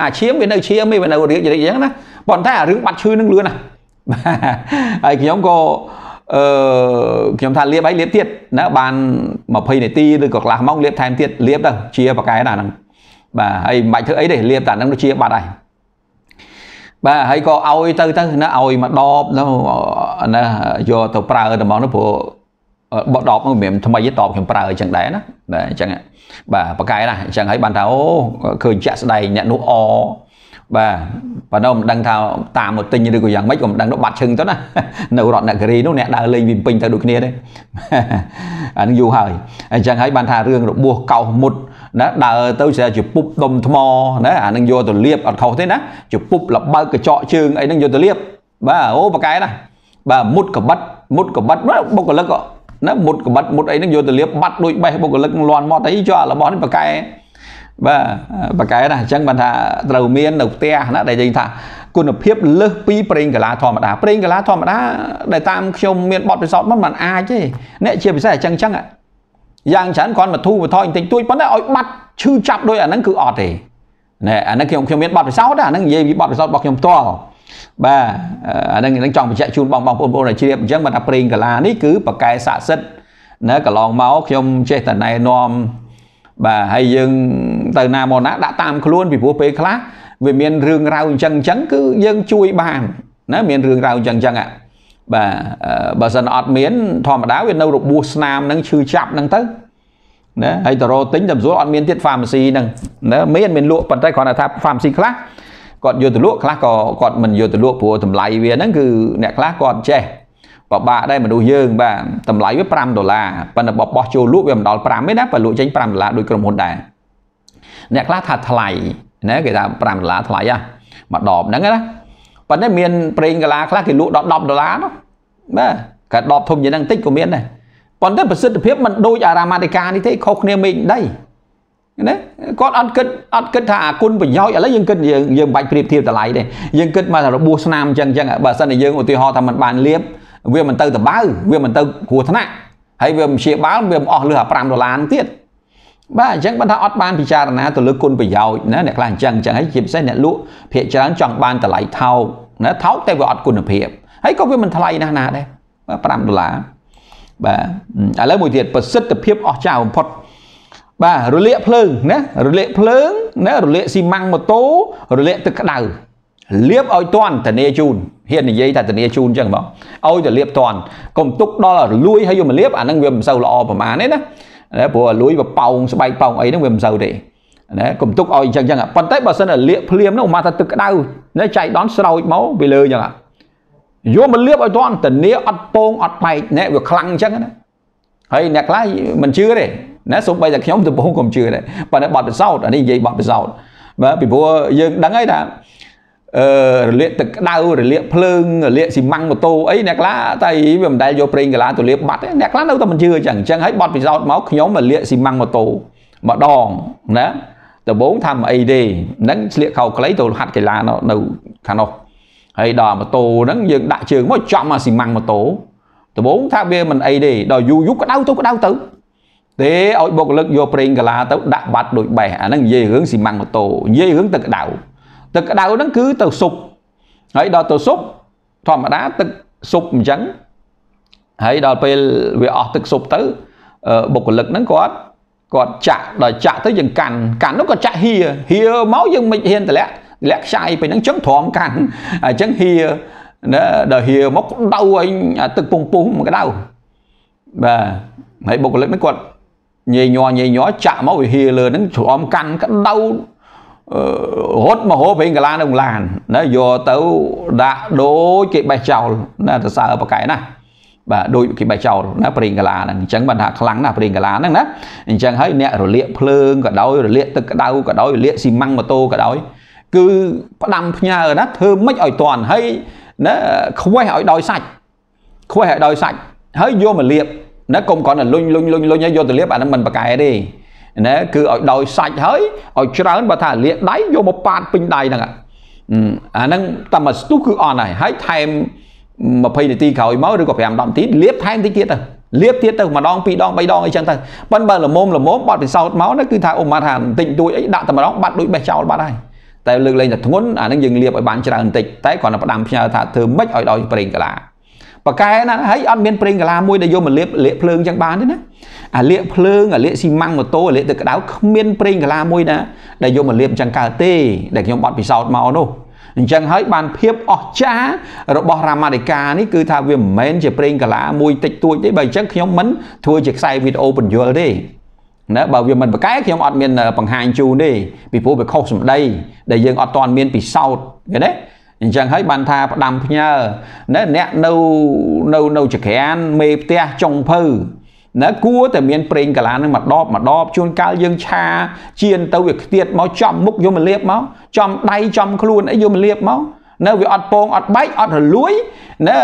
អាឈាមវានៅឈាមវានៅរៀករៀកយ៉ាងណាប៉ុន្តែអារឿងបាត់ឈឺនឹងលឿនណាហើយខ្ញុំក៏ អឺខ្ញុំថាលាបឲ្យលាបទៀតណាបាន20នាទីឬក៏កន្លះម៉ោងលាបថែមទៀតលាបទៅជាប៉កែណាហ្នឹងបាទហើយមិនបាច់ធ្វើអីទេលាបតែហ្នឹងជាបាត់ហើយបាទហើយក៏ឲ្យទៅទៅណាឲ្យមកដបណាយកទៅប្រើតែហ្មងនោះព្រោះបដបមិនមែនថ្មីទេតបខ្ញុំប្រើអញ្ចឹងដែរណាបាទអញ្ចឹងបាទប៉កែណាអញ្ចឹងហើយបានថាអូឃើញចាក់ស្ដែងអ្នកនោះអ បាទបើនៅមិនដឹងថាតាមមកទិញឬក៏យ៉ាងម៉េចក៏មិនដឹងទៅបាត់ឈឹងទៅណានៅរតនគិរីនោះអ្នកដើរលេងពីពេញទៅដូចគ្នាទេអានឹងយូរហើយអញ្ចឹងហើយបានថារឿងរបួសកោសមុតណាដើរទៅស្រាប់ជាពុបដុំថ្មណាអានឹងយកទៅលាបអត់ខុសទេណាជាពុបលបើកកញ្ចក់ជើងអីហ្នឹងយកទៅលាបបាទអូប៉កែណាបាទមុតកបិតមុតកបិតបុគ្គលិកណាមុតក្បិតមុតអីហ្នឹងយកទៅលាបបាត់ដូចបេះបុគ្គលិកលន់មាត់អីចុះរបស់នេះបកែ បាទបកែណាអញ្ចឹងបានថាត្រូវមាននៅផ្ទះណាដែលយើងថាគុណភាពលើសពីប្រេងកាឡាធម្មតាប្រេងកាឡាធម្មតាដែលតាមខ្ញុំមានបទពិសោធន៍មិនមិនអាចទេអ្នកជាពិសេសអញ្ចឹងអញ្ចឹងយ៉ាងច្រើនគ្រាន់មកធូរបន្ថយបន្តិចតួចប៉ុន្តែឲ្យបាត់ឈឺចាប់ដោយអាហ្នឹងគឺអត់ទេណែអាហ្នឹងខ្ញុំខ្ញុំមានបទពិសោធន៍អាហ្នឹងនិយាយពីបទពិសោធន៍របស់ខ្ញុំផ្ទាល់បាទអាហ្នឹងនឹងចង់បញ្ជាក់ជូនបងបងប្អូនដែលជ្រាបអញ្ចឹងបើថាប្រេងកាឡានេះគឺបកែស័ក្តិសិទ្ធណាកន្លងមកខ្ញុំចេះតែណែនាំបាទហើយយើង ទៅណាមកណាដាក់តាមខ្លួនពីព្រោះពេលខ្លះវាមានរឿងរ៉ាវអញ្ចឹងអញ្ចឹងគឺយើងជួយបានណាមានរឿងរ៉ាវអញ្ចឹងអញ្ចឹងបាទបើសិនអត់មានធម្មតាវានៅរបួសស្នាមហ្នឹងឈឺចាប់ហ្នឹងទៅណាហើយតរោទិញតែស្រួលអត់មានទៀត pharmacy ហ្នឹងណាមានមានលក់ប៉ុន្តែគ្រាន់តែថា pharmacy ខ្លះគាត់យកទៅលក់ខ្លះក៏គាត់មិនយកទៅលក់ព្រោះតម្លៃវាហ្នឹងគឺអ្នកខ្លះគាត់ចេះបបាក់ដែរមនុស្សយើងបាទតម្លៃវា5ដុល្លារប៉ុន្តែបបោះចូលលក់វាមិនដល់5ទេណាបើលក់ចេញ5ដុល្លារដោយក្រុមហ៊ុនដែរ អ្នកខ្លះថាថ្លៃណាគេថា5ដុល្លារថ្លៃហ่ะមួយដបហ្នឹងណាប៉ុន្តែមានប្រេងកាឡាខ្លះគេលក់ដល់10ដុល្លារនោះបាទក៏ដបធំជាងហ្នឹងតិចក៏មានដែរប៉ុន្តែប្រសិទ្ធភាពមិនដូចអារ៉ាម៉ាឌីកានេះទេខុសគ្នាមេឃដីណាគាត់អត់គិតអត់គិតថាអាគុណប្រយោជន៍ឥឡូវយើងគិតយើងយើងបាច់ប្រៀបធៀបតម្លៃទេយើងគិតមកថារបួសស្នាមអញ្ចឹងអញ្ចឹងបើសិនតែយើងឧទាហរណ៍ថាมันបានលៀបវាមិនទៅតបៅវាមិនទៅគ្រោះថ្នាក់ហើយវាមិនព្យាបាលវាមិនអស់លើ5ដុល្លារទៀត បាទអញ្ចឹងបើថាអត់បានពិចារណាទៅលើគុណប្រយោជន៍ណាអ្នកខ្លះអញ្ចឹងអញ្ចឹងហើយជាពិសេសអ្នកលក់ភាគច្រើនចង់បានតម្លៃថោកណាថោកតែវាអត់គុណភាពហើយក៏វាមិនថ្លៃណាស់ណាដែរ5ដុល្លារបាទឥឡូវមួយទៀតប្រសិទ្ធភាពអស្ចារ្យបំផុតបាទរលាកភ្លើងណារលាកភ្លើងណារលាកស៊ីម៉ាំងម៉ូតូរលាកទឹកក្តៅលាបឲ្យតន់ធានាជូនហ៊ាននិយាយថាធានាជូនអញ្ចឹងបងឲ្យតែលាបតន់កុំទុកដល់រលួយហើយយកមកលាបអាហ្នឹងវាមិនសូវល្អប្រហែលទេណា ព្រោះរលួយវាប៉ោងស្បែកប៉ោងអីហ្នឹងវាមិនសូវទេណាកុំទុកឲ្យអញ្ចឹងអញ្ចឹងប៉ុន្តែបើសិនតែលាកភ្លាមនោះមកថាទឹកក្តៅណាចៃដន់ស្រោចមកពីលើអញ្ចឹងយកមកលាបឲ្យតន់ធានាអត់ពងអត់បែកណែវាខ្លាំងអញ្ចឹងណាហើយអ្នកខ្លះមិនជឿទេណាសូម្បីតែខ្ញុំដំបូងក៏មិនជឿដែរប៉ុន្តែបត់ពិសោធន៍អានេះនិយាយបត់ពិសោធន៍បាទពីព្រោះយើងដឹងហើយថា អឺរលាកទឹកក្តៅរលាកភ្លើងរលាកស៊ីម៉ាំងម៉ូតូអីអ្នកខ្លះតែវាមិនដែលយកប្រេងកាឡាទៅលាបបាត់ទេអ្នកខ្លះនៅតែមិនជឿអញ្ចឹងអញ្ចឹងហើយបត់ពិសោធន៍មកខ្ញុំមកលាកស៊ីម៉ាំងម៉ូតូម្ដងណាដំបូងថាមិនអីទេហ្នឹងស្លៀកខោខ្លីទៅហាត់កីឡានៅខាងនោះហើយដល់ម៉ូតូហ្នឹងយើងដាក់ជើងមកចំអាស៊ីម៉ាំងម៉ូតូដំបូងថាវាមិនអីទេដល់យូរយូរក្តៅទៅក្តៅទៅទេឲ្យបុគ្គលិកយកប្រេងកាឡាទៅដាក់បាត់ដូចបេះអាហ្នឹងនិយាយរឿងស៊ីម៉ាំងម៉ូតូនិយាយរឿងទឹកក្តៅ ទឹកក្តៅហ្នឹងគឺទៅស៊ុបហើយដល់ទៅស៊ុបធម្មតាទឹកស៊ុបអញ្ចឹងហើយដល់ពេលវាអស់ទឹកស៊ុបទៅបុគ្គលិកហ្នឹងគាត់គាត់ចាក់ដល់ចាក់ទៅយើងកាន់កាន់នោះក៏ចាក់ហៀហៀមកយើងមិនហ៊ានតម្លាក់តម្លាក់ខ្ចាយពេលហ្នឹងចឹងទ្រាំកាន់អញ្ចឹងហៀណាដល់ហៀមកដៅឲ្យទឹកពងពុះមកក្តៅបាទហើយបុគ្គលិកហ្នឹងគាត់ញេញ័រញេញ័រចាក់មកវាហៀលើហ្នឹងទ្រាំកាន់ក្តៅ រត់មកហូបវិញកាឡានៅឡានណាយកទៅដាក់ដូចគេបេះចោលណាទៅសើប្រកែណាបាទដូចគេបេះចោលណាប្រេងកាឡាហ្នឹងអញ្ចឹងបានថាខ្លាំងណាស់ប្រេងកាឡាហ្នឹងណាអញ្ចឹងហើយអ្នករលាកភ្លើងក៏ដោយរលាកទឹកក្តៅក៏ដោយរលាកស៊ីម៉ាំងម៉ូតូក៏ដោយគឺផ្ដាំផ្ញើណាធ្វើមិនឲ្យតន់ហើយណាខ្វេះឲ្យដោយសាច់ខ្វេះឲ្យដោយសាច់ហើយយកមកលាបណាកុំគ្រាន់តែលុញលុញលុញលុញឲ្យយកទៅលាបអាហ្នឹងមិនប្រកែទេ ណាគឺឲ្យដោយសាច់ហើយឲ្យច្រើនបើថាលាកដៃយកមកប៉ាតពេញដៃហ្នឹងអាហ្នឹងតែមកស្ទុះគឺអន់ហើយហើយថែម20នាទីក្រោយមកឬក៏5 10នាទីលាបថែមតិចទៀតទៅលាបទៀតទៅម្ដងពីរដងបីដងអីចឹងទៅប៉ិនបើល្មមល្មមបាត់ពិសោធន៍មកណាគឺថាអ៊ុំថាបន្តិចតួចអីដាក់តែម្ដងបាត់ដូចបេះចោលបាត់ហើយតែលើកលែងតែធ្ងន់អាហ្នឹងយើងលាបឲ្យបានច្រើនបន្តិចតែគ្រាន់តែផ្ដាំផ្ញើថាធ្វើម៉េចឲ្យដោយប្រេងកាឡា ប៉កែណាហើយអត់មានប្រេងកាឡាមួយដែលយកមកលាបលាបភ្លើងចឹងបានទេណាអាលាកភ្លើងអាលាកស៊ីម៉ាំងម៉ូតូអាលាកទឹកក្តៅគ្មានប្រេងកាឡាមួយណាដែលយកមកលាបចឹងកើតទេដែលខ្ញុំបត់ពិសោធន៍មកនោះអញ្ចឹងហើយបានភាពអស្ចារ្យរបស់រ៉ាម៉ាឌីកានេះគឺថាវាមិនមែនជាប្រេងកាឡាមួយតិចតួចទេបើអញ្ចឹងខ្ញុំមិនធ្វើជាខ្សែវីដេអូបញ្យល់ទេណាបើវាមិនប្រកែខ្ញុំអត់មានបង្ហាញជូនទេពីព្រោះវាខុសសម្ដីដែលយើងអត់ទាន់មានពិសោធន៍ឃើញទេ អញ្ចឹងហើយបានថាផ្ដាំផ្ញើណាអ្នកនៅនៅនៅចក្រានមេផ្ទះចុងភៅណាគួរតែមានប្រេងកាឡានឹងមកដបមកដបជួនកាលយើងឆាជៀនទៅវាខ្ទាតមកចំមុខយកមកលាបមកចំដៃចំខ្លួនអីយកមកលាបមកនៅវាអត់ពងអត់បែកអត់រលួយណា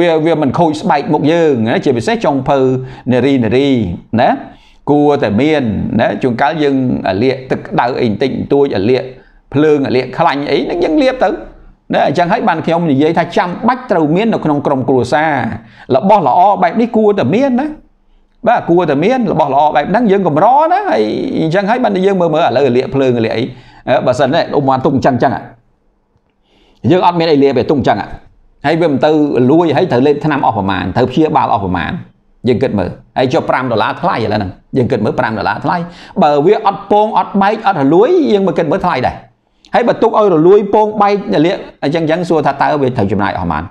វាវាមិនខូចស្បែកមុខយើងណាជាពិសេសចុងភៅនារីនារីណាគួរតែមានណាជួនកាលយើងលាកទឹកក្តៅអីបន្តិចបន្តួចលាកភ្លើងលាកខ្លាញ់អីហ្នឹងយើងលាបទៅ ណាអញ្ចឹងហើយបានខ្ញុំនិយាយថាចាំបាច់ត្រូវមាននៅក្នុងក្រុមគ្រួសាររបស់ល្អបែបនេះគួរតែមានណាបាទគួរតែមានរបស់ល្អបែបហ្នឹងយើងកម្រណាហើយអញ្ចឹងហើយបានយើងមើលមើលឥឡូវលាកភ្លើងលាកអីបើសិនណាឧបមាទុកអញ្ចឹងអញ្ចឹងយើងអត់មានអីលាបទេទុកអញ្ចឹងហើយវាមិនទៅលួយហើយត្រូវលេបថ្នាំអស់ប្រមាណត្រូវព្យាបាលអស់ប្រមាណយើងគិតមើលហើយចុះ5ដុល្លារថ្លៃឥឡូវហ្នឹងយើងគិតមើល5ដុល្លារថ្លៃបើវាអត់ពងអត់បែកអត់រលួយយើងមកគិតមើលថ្លៃដែរ ហើយបើទុកឲ្យរលួយពងបែកលាកអញ្ចឹងអញ្ចឹងសួរថាតើវាត្រូវចំណាយអស់ប្រមាណ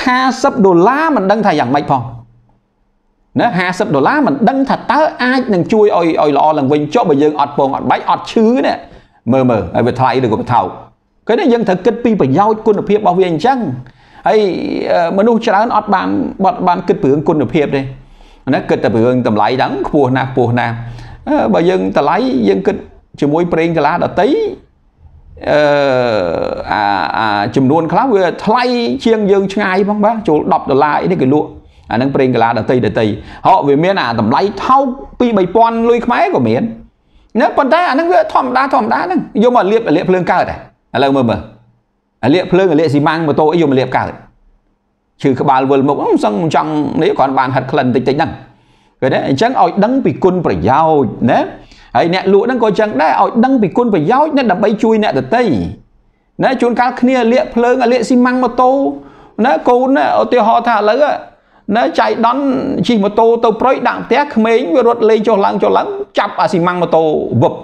50ដុល្លារមិនដឹងថាយ៉ាងម៉េចផងណា50ដុល្លារមិនដឹងថាតើអាចនឹងជួយឲ្យឲ្យល្អឡើងវិញចុះបើយើងអត់ពងអត់បែកអត់ឈឺនេះមើលមើលហើយវាថ្លៃឬក៏វាថោកឃើញទេយើងត្រូវគិតពីប្រយោជន៍គុណភាពរបស់វាអញ្ចឹងហើយមនុស្សច្រើនអត់បានបត់បានគិតពីរឿងគុណភាពទេណាគិតតែពីរឿងតម្លៃហ្នឹងខ្ពស់ណាស់ខ្ពស់ណាស់បើយើងតម្លៃយើងគិតជាមួយប្រេងកាឡាដតី អឺអាអាចំនួនខ្លះវាថ្លៃជាងយើងឆ្ងាយផងបាទចូល10ដុល្លារអីនេះគេលក់អានឹងប្រេងកាឡាដតីដតីហោវាមានអាតម្លៃថោកពី3000លុយខ្មែរក៏មានណាប៉ុន្តែអានឹងវាធម្មតាធម្មតាហ្នឹងយកមកលាបលាបភ្លើងកើតឥឡូវមើលមើលលាបភ្លើងលាបស៊ីម៉ាំងម៉ូតូអីយកមកលាបកើតឈឺក្បាលវិលមុខសឹងចង់នេះគ្រាន់បានហិតក្លិនតិចតិចហ្នឹងឃើញទេអញ្ចឹងឲ្យដឹងពីគុណប្រយោជន៍ណា ហើយអ្នកលក់ហ្នឹងក៏អញ្ចឹងដែរឲ្យដឹងពីគុណប្រយោជន៍ណាដើម្បីជួយអ្នកដទៃណាជួនកាលគ្នាលាកភ្លើងលាកស៊ីម៉ាំងម៉ូតូណាកូនណាឧទាហរណ៍ថាឥឡូវណាចៃដន់ជិះម៉ូតូទៅប្រុយដាក់ផ្ទះក្មេងវារត់លេងចុះឡើងចុះឡើងចាប់អាស៊ីម៉ាំងម៉ូតូវឹប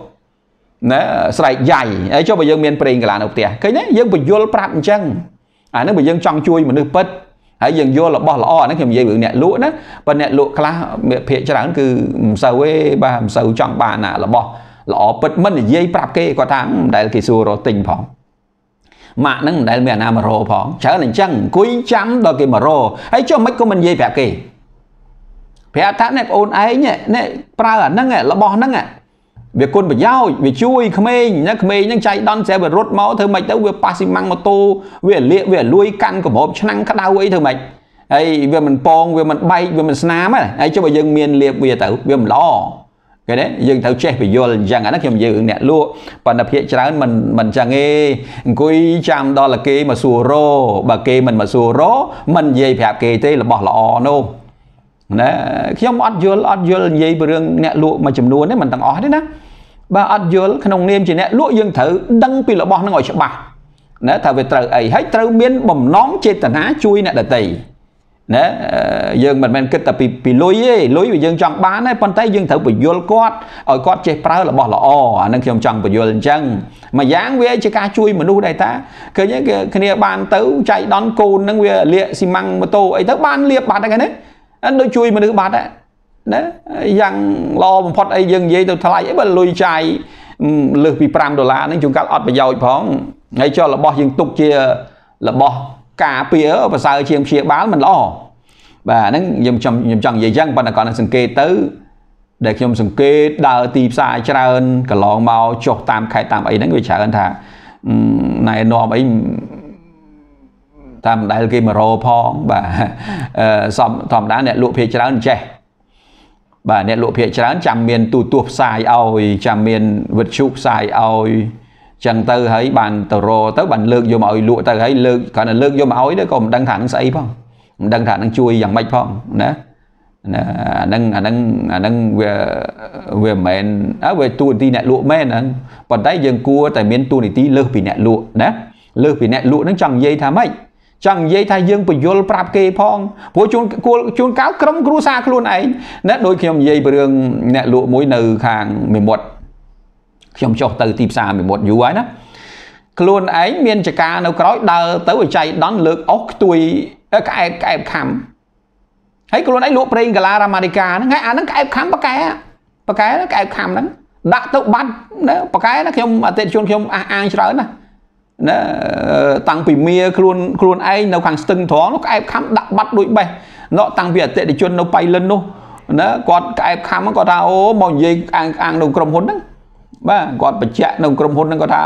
ណាស្រែកយ៉ៃហើយចុះបើយើងមានប្រេងកាឡានៅផ្ទះឃើញទេយើងបញ្យលប្រាប់អញ្ចឹងអានេះបើយើងចង់ជួយមនុស្សពិត ហើយយើងយល់របស់ល្អហ្នឹងខ្ញុំនិយាយរឿងអ្នកលក់ណាបើអ្នកលក់ខ្លះភាកច្រើនគឺមិនសូវទេបាទមិនសូវចង់បានណារបស់ល្អពិតមិននិយាយប្រាប់គេគាត់ថាមិនដែលគេសួររកទិញផងម៉ាក់ហ្នឹងមិនដែលមានអាណាមករោផងច្រើនអញ្ចឹងអង្គុយចាំដល់គេមករោហើយចុះមិនក៏មិននិយាយប្រាប់គេប្រាប់ថាអ្នកបងអូនឯងនេះប្រើអាហ្នឹងរបស់ហ្នឹង វាគុណប្រយោជន៍វាជួយក្មេងណាក្មេងហ្នឹងចៃដន្យស្រាប់វារត់មកធ្វើម៉េចទៅវាប៉ះស៊ីម៉ាំងម៉ូតូវាលាកវាលួយកាន់កម្របឆ្នាំងក្តៅអីធ្វើម៉េចហើយវាមិនពងវាមិនបែកវាមិនស្នាមហើយចុះបើយើងមានលៀបវាទៅវាមិនល្អឃើញទេយើងត្រូវចេះបញ្យល់អញ្ចឹងអានេះខ្ញុំនិយាយរឿងអ្នកលក់ប៉ុន្តែភាកច្រើនមិនមិនអញ្ចឹងទេអង្គុយចាំដល់គេមកសួររបើគេមិនមកសួររមិននិយាយប្រាប់គេទេរបស់ល្អនោះណាខ្ញុំអត់យល់អត់យល់និយាយពីរឿងអ្នកលក់មួយចំនួននេះមិនទាំងអស់ទេណា បើអត់យល់ក្នុងនាមជាអ្នកលក់យើងត្រូវដឹងពីរបស់ហ្នឹងឲ្យច្បាស់ណាថាវាត្រូវអីហើយត្រូវមានបំណងចេតនាជួយអ្នកដទៃណាយើងមិនមែនគិតតែពីពីលុយទេលុយវាយើងចង់បានទេប៉ុន្តែយើងត្រូវបញ្យល់គាត់ឲ្យគាត់ចេះប្រើរបស់ល្អអានឹងខ្ញុំចង់បញ្យល់អញ្ចឹងមួយយ៉ាងវាជាការជួយមនុស្សដែរតាឃើញគេគ្នាបានទៅចៃដន់កូននឹងវាលាកស៊ីម៉ាំងម៉ូតូអីទៅបានលាបបាត់ហ្នឹងណាដូចជួយមនុស្សបាត់ ណាយ៉ាងល្អបំផុតអីយើងនិយាយទៅថ្លៃអីបើលុយចាយលើសពី5ដុល្លារហ្នឹងជួនកាលអត់ប្រយោជន៍ផងហើយចុះរបស់យើងទុកជារបស់ការពារប្រសើរជាងព្យាបាលមិនល្អបាទហ្នឹងខ្ញុំខ្ញុំខ្ញុំចង់និយាយចឹងប៉ុន្តែគាត់នឹងសង្កេតទៅដែលខ្ញុំសង្កេតដើរទីផ្សារច្រើនកន្លងមកចុះតាមខេត្តតាមអីហ្នឹងវាច្រើនថាណែនាំអីតាមដែលគេមករោផងបាទសំធម្មតាអ្នកលក់ភេកច្រើនចេះ បាទអ្នកលក់ភាគច្រើនចាំមានទូទាស់ផ្សាយឲ្យចាំមានវិទ្យុផ្សាយឲ្យចឹងទៅហើយបានទៅរទៅបានលើកយកមកឲ្យលក់ទៅហើយលើកគ្រាន់តែលើកយកមកឲ្យទៅក៏មិនដឹងថានឹងស្អីផងមិនដឹងថានឹងជួយយ៉ាងម៉េចផងណាណាអានឹងអានឹងអានឹងវាវាមិនមែនអើវាទូនីតិអ្នកលក់មែនហ្នឹងប៉ុន្តែយើងគួរតែមានទូនីតិលើសពីអ្នកលក់ណាលើសពីអ្នកលក់ហ្នឹងចង់និយាយថាម៉េច ចង់និយាយថាយើងបញ្យលប្រាប់គេផងព្រោះជួនគួរជួនកាលក្រុមគ្រួសារខ្លួនឯងណាដូចខ្ញុំនិយាយពីរឿងអ្នកលក់មួយនៅខាងមេមត់ខ្ញុំចុះទៅទីផ្សារមេមត់យូរហើយណាខ្លួនឯងមានចកានៅក្រោយដើរទៅឲ្យចៃដន់លើកអុសខ្ទួយក្អែបក្អែបខំហើយខ្លួនឯងលក់ប្រេងកាឡារ៉ាម៉ាឌីកាហ្នឹងហើយអាហ្នឹងក្អែបខំប៉កែប៉កែក្អែបខំហ្នឹងដាក់ទៅបាត់ណាប៉កែណាខ្ញុំអតិថិជនខ្ញុំអះអាងច្រើនណា ណាតាំងពីមៀខ្លួនខ្លួនឯងនៅខាងស្ទឹងត្រង់នោះក្អែបខំដាក់បាត់ដូចបេះណក់តាំងពីអតិថិជននៅបៃលិននោះណាគាត់ក្អែបខំគាត់ថាអូមកនិយាយអាងអាងនៅក្រុមហ៊ុនហ្នឹងបាទគាត់បញ្ជាក់នៅក្រុមហ៊ុនហ្នឹងគាត់ថា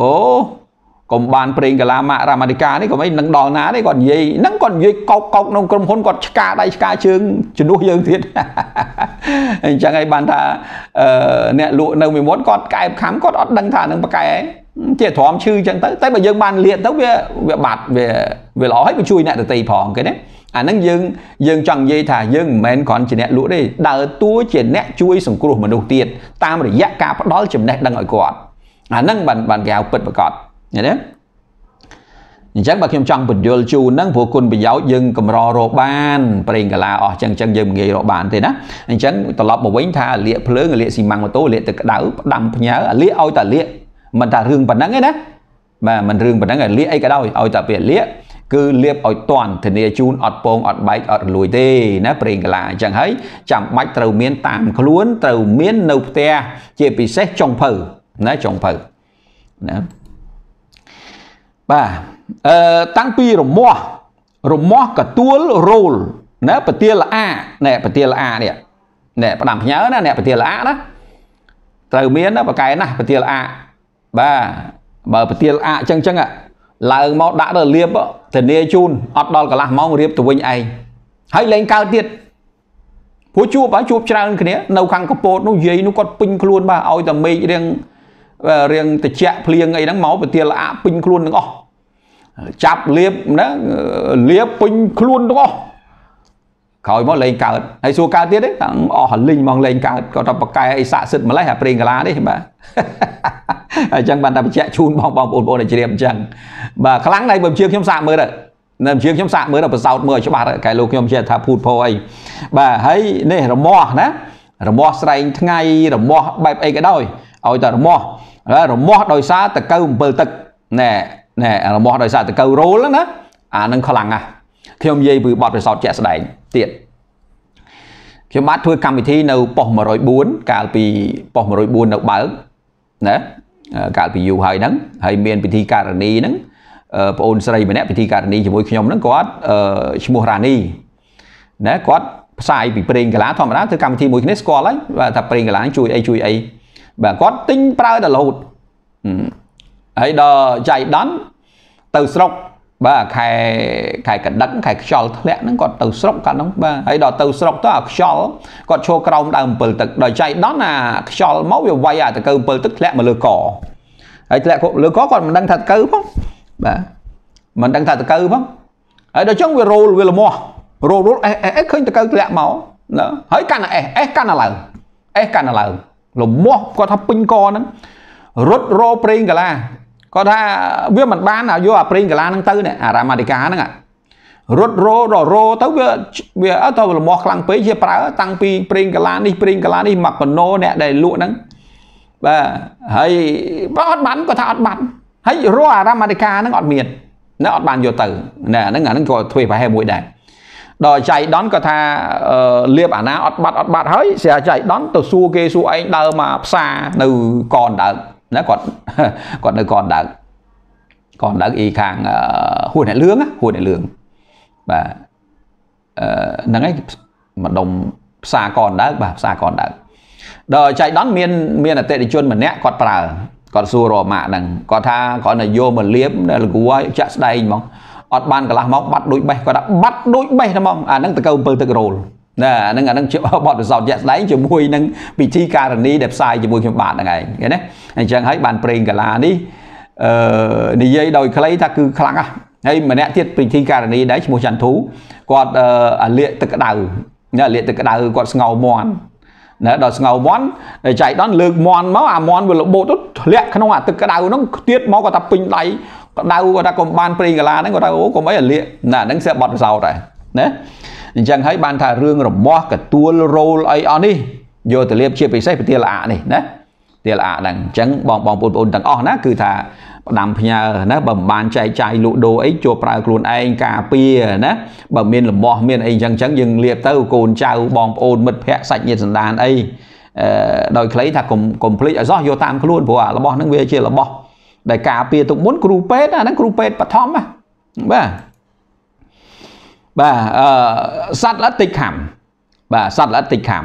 អូកុំបានប្រេងកាឡាម៉ាក់រ៉ាម៉ាឌីកានេះក៏មិននឹងដល់ណាទេគាត់និយាយហ្នឹងគាត់និយាយកោកកោកក្នុងក្រុមហ៊ុនគាត់ឆ្កាដៃឆ្កាជើងជំនួសយើងទៀតអញ្ចឹងហើយបានថាអ្នកលក់នៅមួយមាត់គាត់កែបខំគាត់អត់ដឹងថានឹងប្រកែ ជាទ្រាំឈឺអញ្ចឹងទៅតែបើយើងបានលាតទៅវាវាបាត់វាវាល្អហើយវាជួយអ្នកដតីផងគេណាអាហ្នឹងយើងយើងចង់និយាយថាយើងមិនមែនគ្រាន់ជាអ្នកលក់ទេដើរតួជាអ្នកជួយសង្គ្រោះមនុស្សទៀតតាមរយៈការផ្ដល់ចំណេះដឹងឲ្យគាត់អាហ្នឹងបានបានគេហៅពិតប្រកបឃើញទេអញ្ចឹងបើខ្ញុំចង់បញ្យល់ជូនហ្នឹងព្រោះគុណប្រយោជន៍យើងកម្ររកបានប្រេងកាឡាអស់អញ្ចឹងអញ្ចឹងយើងមិនងាយរកបានទេណាអញ្ចឹងត្រឡប់មកវិញថាលាកភ្លើងលាកស៊ីម៉ាំងម៉ូតូលាកទឹកក្តៅផ្ដាំផ្ញើលាកឲ្យតែលាក មិនថារឿងប៉ុណ្ណឹងទេណាបាទមិនរឿងប៉ុណ្ណឹងលាកអីក៏ដោយឲ្យតែពេលលាកគឺលាបឲ្យតាន់ធានាជូនអត់ពងអត់បែកអត់រលួយទេណាប្រេងកាឡាអញ្ចឹងហើយចាំបាច់ត្រូវមានតាមខ្លួនត្រូវមាននៅផ្ទះជាពិសេសចុងភៅណាចុងភៅណាបាទអឺតាំងពីរមាស់រមាស់កទួលរោលណាពទាលអាណែពទាលអានេះណែផ្ដាំផ្ញើណាណែពទាលអាណាត្រូវមានណាបកែណាពទាលអា បាទបើពទាលអាអញ្ចឹងអញ្ចឹងឡើងមកដាក់ទៅលៀបធានាជូនអត់ដល់កន្លះម៉ោងរៀបទៅវិញឯងហើយលែងកើតទៀតព្រោះជួបហើយជួបច្រើនគ្នានៅខាងកពតនោះយាយនោះគាត់ពេញខ្លួនបាទឲ្យតែមេឃរៀងរៀងតិចភ្លៀងអីហ្នឹងមកពទាលអាពេញខ្លួនទាំងអស់ចាប់លៀបណាលៀបពេញខ្លួនទាំងអស់ក្រោយមកលេងកើតហើយសួរកើតទៀតទេតាំងអស់លីងមកលេងកើតគាត់ថាបកកែអីសាក់សិតម្លេះអាប្រេងកាឡានេះបាទ អញ្ចឹងបានតែបញ្ជាក់ជូនបងបងប្អូនបងជ្រាបអញ្ចឹងបាទខ្លាំងណាស់បើជឿខ្ញុំសាកមើលទៅនៅជឿខ្ញុំសាកមើលទៅប្រសោតមើលឲ្យច្បាស់កែលោកខ្ញុំចេះថាភូតផោអីបាទហើយនេះរមាស់ណារមាស់ស្រែងថ្ងៃរមាស់បែបអីក៏ដោយឲ្យតែរមាស់រមាស់ដោយសារតកៅអំពិលទឹកណែណែរមាស់ដោយសារតកៅរោលណាអានឹងខ្លាំងណាស់ខ្ញុំនិយាយពីបទពិសោធន៍ជាក់ស្ដែងទៀតខ្ញុំបាទធ្វើកម្មវិធីនៅប៉ុស្តិ៍104កាលពីប៉ុស្តិ៍104នៅបើកណា កាលពីយូរហើយហ្នឹងហើយមានពិធីការនីហ្នឹងបងអូនស្រីម្នាក់ពិធីការនីជាមួយខ្ញុំហ្នឹងគាត់ឈ្មោះរ៉ានីណាគាត់ផ្សាយពីប្រេងកាឡាធម្មតាធ្វើកម្មវិធីមួយគ្នាស្គាល់ហើយបាទថាប្រេងកាឡាជួយអីជួយអីបាទគាត់ទិញប្រើដល់រហូតហើយដល់ចៃដន្យទៅស្រុក បាទខែខែកដឹកខែខ្យល់ធ្លាក់ហ្នឹងគាត់ទៅស្រុកកាលហ្នឹងបាទហើយដល់ទៅស្រុកទៅអាខ្យល់គាត់ឈរក្រោមដើមអំពិលទឹកដល់ចៃដន្យអាខ្យល់មកវាវាយអាតកៅអំពិលទឹកធ្លាក់មកលើកហើយធ្លាក់លើកគាត់មិនដឹងថាតកៅផងបាទមិនដឹងថាតកៅផងហើយដល់ចឹងវារោលវាលមាស់រោលរោលអេសអេសឃើញតកៅធ្លាក់មកណាហើយកាន់តែអេសអេសកាន់តែឡើងអេសកាន់តែឡើងលមាស់គាត់ថាពេញកហ្នឹងរត់រោប្រេងកាឡា គាត់ថាវាមិនបានយកអាប្រេងកាឡាហ្នឹងទៅអារ៉ាម៉ាឌីកាហ្នឹងរត់រោររោទៅវាវាអត់ទៅលមាស់ខ្លាំងពេកជាប្រើ តាំងពីប្រេងកាឡានេះប្រេងកាឡានេះមកកណោអ្នកដែលលក់ហ្នឹងបាទហើយបើអត់បានគាត់ថាអត់បានហើយរោអារ៉ាម៉ាឌីកាហ្នឹងអត់មាននៅអត់បានយកទៅណែអាហ្នឹងអាហ្នឹងក៏ធ្វើប្រហែលមួយដែរដល់ចៃដនក៏ថាលៀបអាណាអត់បាត់អត់បាត់ហើយស្រាចៃដនទៅសួរគេសួរឯងដើរមកផ្សារនៅកនដើក ណាគាត់គាត់នៅកនដើកកនដើកអ៊ីខាងហួតអ្នកលឿងហួតអ្នកលឿងបាទអឺហ្នឹងឯងម្ដុំផ្សារកនដើកបាទផ្សារកនដើកដល់ចៃដនមានមានអតិថិជនម្នាក់គាត់ប្រើគាត់សួររម៉ាក់ហ្នឹងគាត់ថាគាត់នៅយកមកលៀបនៅលគួរចាក់ស្ដែងហ្មងអត់បានកន្លះមកបាត់ដូចបេះគាត់ថាបាត់ដូចបេះហ្មងអាហ្នឹងតកៅ7ទឹករោល ណាអាហ្នឹងអាហ្នឹងជាបទពិសោធន៍ជាក់ស្ដែងជាមួយនឹងពិធីការនីដែលផ្សាយជាមួយខ្ញុំបាទហ្នឹងឯងឃើញទេអញ្ចឹងហើយបានប្រេងកាឡានេះអឺនិយាយដោយខ្លីថាគឺខ្លាំងណាស់ហើយម្នាក់ទៀតពិធីការនីដែរឈ្មោះច័ន្ទធូគាត់អាលៀកទឹកក្តៅណាលៀកទឹកក្តៅគាត់ស្ងោមន់ណាដល់ស្ងោមន់ចៃដនលើកមន់មកអាមន់វាលបោតទៅធ្លាក់ក្នុងអាទឹកក្តៅហ្នឹងទៀតមកគាត់ថាពេញដៃក្តៅគាត់ថាកុំបានព្រេងកាឡាហ្នឹងគាត់ថាអូកុំអីអាលៀកណាហ្នឹង sẽ បត់សោតដែរណា អញ្ចឹងហើយបានថារឿងរមាស់កទួលរោលអីអស់នេះយកទៅលាបជាពិសេសប្រទាលអានេះណាទាលអាហ្នឹងអញ្ចឹងបងបងប្អូនទាំងអស់ណាគឺថាផ្ដាំផ្ញើណាបើមិនបានចែកចាយលក់ដូរអីជួប្រើខ្លួនឯងការពារណាបើមានលំមាស់មានអីចឹងចឹងយើងលាបទៅកូនចៅបងប្អូនមិត្តភ័ក្តិសាច់ញាតិសន្តានអីអឺដោយខ្លីថាកុំកុំភ្លេចឲ្យសោះយកតាមខ្លួនព្រោះអារបស់ហ្នឹងវាជារបស់ដែលការពារទុកមុនគ្រូពេទ្យអាហ្នឹងគ្រូពេទ្យបឋមណាបាទ បាទអឺសត្វល្អិតតិចខំបាទសត្វល្អិតតិចខំ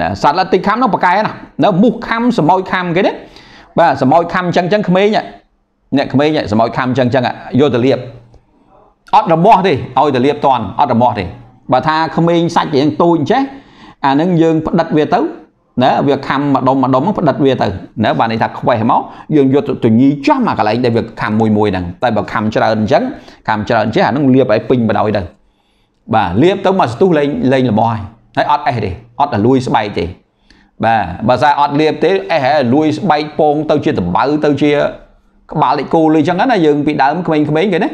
ណាសត្វល្អិតតិចខំនោះប្រកែណានៅមូសខំសម្ោចខំគេទេបាទសម្ោចខំចឹងចឹងក្មេងអ្នកក្មេងសម្ោចខំចឹងចឹងយកទៅលាបអត់រមាស់ទេឲ្យទៅលាបតន់អត់រមាស់ទេបើថាក្មេងសាច់យ៉ាងទូចចេះអានឹងយើងផ្ដិតវាទៅណាវាខំម្ដុំម្ដុំហ្នឹងផ្ដិតវាទៅណាបានន័យថាខ្វេះមកយើងយកទៅញីចំអាកន្លែងដែលវាខំមួយមួយហ្នឹងតែបើខំច្រើនអញ្ចឹងខំច្រើនចេះអាហ្នឹងលាបឲ្យពេញបដ ாய் ទៅ បាទលាបទៅមកស្ទុះលេងលេងល្មោះហើយហើយអត់អេសទេអត់ទៅលួយស្បែកទេបាទបើស្អែអត់លាបទេអេសលួយស្បែកពងទៅជាដំបៅទៅជាក្បាលលេខគោលអញ្ចឹងណាយើងពីដើមក្មេងៗគេណា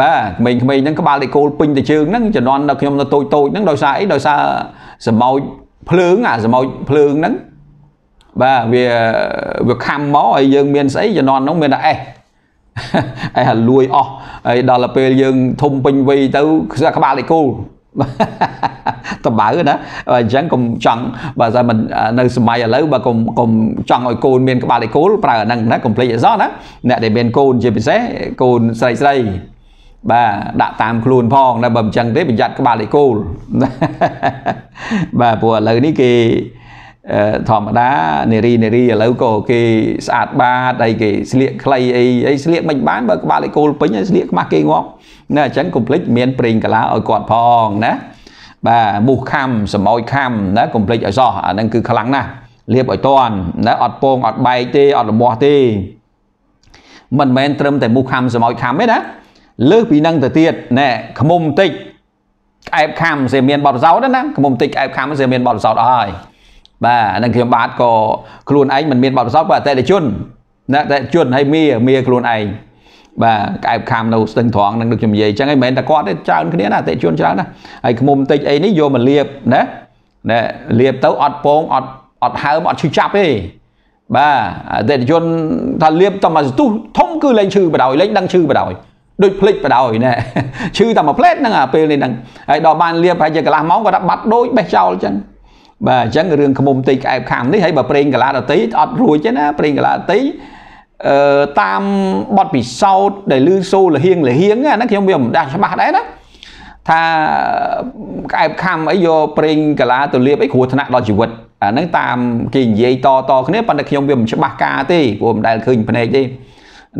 បាទក្មេងៗហ្នឹងក្បាលលេខគោលពេញទៅជើងហ្នឹងជំនាន់ដល់ខ្ញុំទៅតូចតូចហ្នឹងដោយសារអីដោយសារសម្ោចភ្លើងអាសម្ោចភ្លើងហ្នឹងបាទវាវាខំមកហើយយើងមានស្អីជំនាន់ហ្នឹងមានតែអេ សអេសលួយអស់ហើយដល់ពេលយើងធំពេញវ័យទៅក្បាលលេខគោលតបើណាអញ្ចឹងកុំចង់បើតែមិននៅសម័យឥឡូវបើកុំកុំចង់ឲ្យកូនមានក្បាលឯកូលប្រើអាហ្នឹងណាកុំភ្លេចអសោះណាអ្នកដែលមានកូនជាពិសេសកូនស្រីស្រីបាទដាក់តាមខ្លួនផងណាបើមិនចឹងទេប្រយ័ត្នក្បាលឯកូលបាទព្រោះឥឡូវនេះគេ ធម្មតានារីនារីឥឡូវក៏គេស្អាតបាតហើយគេស្លៀកខ្លីអីអីស្លៀកមិនបានបើក្បាលឯកូលពេញហើយស្លៀកខ្មាស់គេងាប់ណាអញ្ចឹងកុំភ្លេចមានប្រេងកាឡាឲ្យគាត់ផងណាបាទមូសខំសម្អោយខំណាកុំភ្លេចឲ្យសោះអាហ្នឹងគឺខ្លាំងណាស់លាបឲ្យតន់ណាអត់ពងអត់បែកទេអត់រមាស់ទេមិនមែនត្រឹមតែមូសខំសម្អោយខំទេណាលើសពីនឹងទៅទៀតណែខ្មុំតិចក្អែបខំសេមានបទពិសោធន៍ណាខ្មុំតិចក្អែបខំសេមានបទពិសោធន៍អស់ហើយ បាទអានឹងខ្ញុំបាទក៏ខ្លួនឯងមិនមានបទពិសោធន៍បើអតិថិជនណាអតិថិជនហើយមីមីខ្លួនឯងបាទក្អែបខាំនៅស្ទឹងត្រង់នឹងដូចខ្ញុំនិយាយអញ្ចឹងឯងមិនមែនតែគាត់ទេច្រើនគ្នាណាអតិជនច្រើនណាហើយខ្មុំតិចអីនេះយកមកលាបណាណាលាបទៅអត់ពងអត់អត់ហើមអត់ឈឺចាប់ទេបាទអតិជនថាលាបតែមកស្ទុះធំគឺលេងឈឺបដ ாய் លេងដឹងឈឺបដ ாய் ដូចភ្លេចបដ ாய் ណែឈឺតែមួយផ្លេតហ្នឹងអាពេលនេះហ្នឹងហើយដល់បានលាបហើយជាកន្លះម៉ោងគាត់ថាបាត់ដូចបេះចោលអញ្ចឹង បាទអញ្ចឹងរឿងខ្មុំតិចក្អែបខាំនេះហើយបើប្រេងកាឡាដតីអត់រួចទេណាប្រេងកាឡាដតីអឺតាមបទពិសោធន៍ដែលលឺសូលហៀងលហៀងអាហ្នឹងខ្ញុំវាមិនដាស់ច្បាស់ដែរណាថាក្អែបខំអីយកប្រេងកាឡាទៅលាបអីគ្រោះថ្នាក់ដល់ជីវិតអាហ្នឹងតាមគេនិយាយតតគ្នាប៉ុន្តែខ្ញុំវាមិនច្បាស់ការទេព្រោះមិនដែលឃើញភ្នែកទេ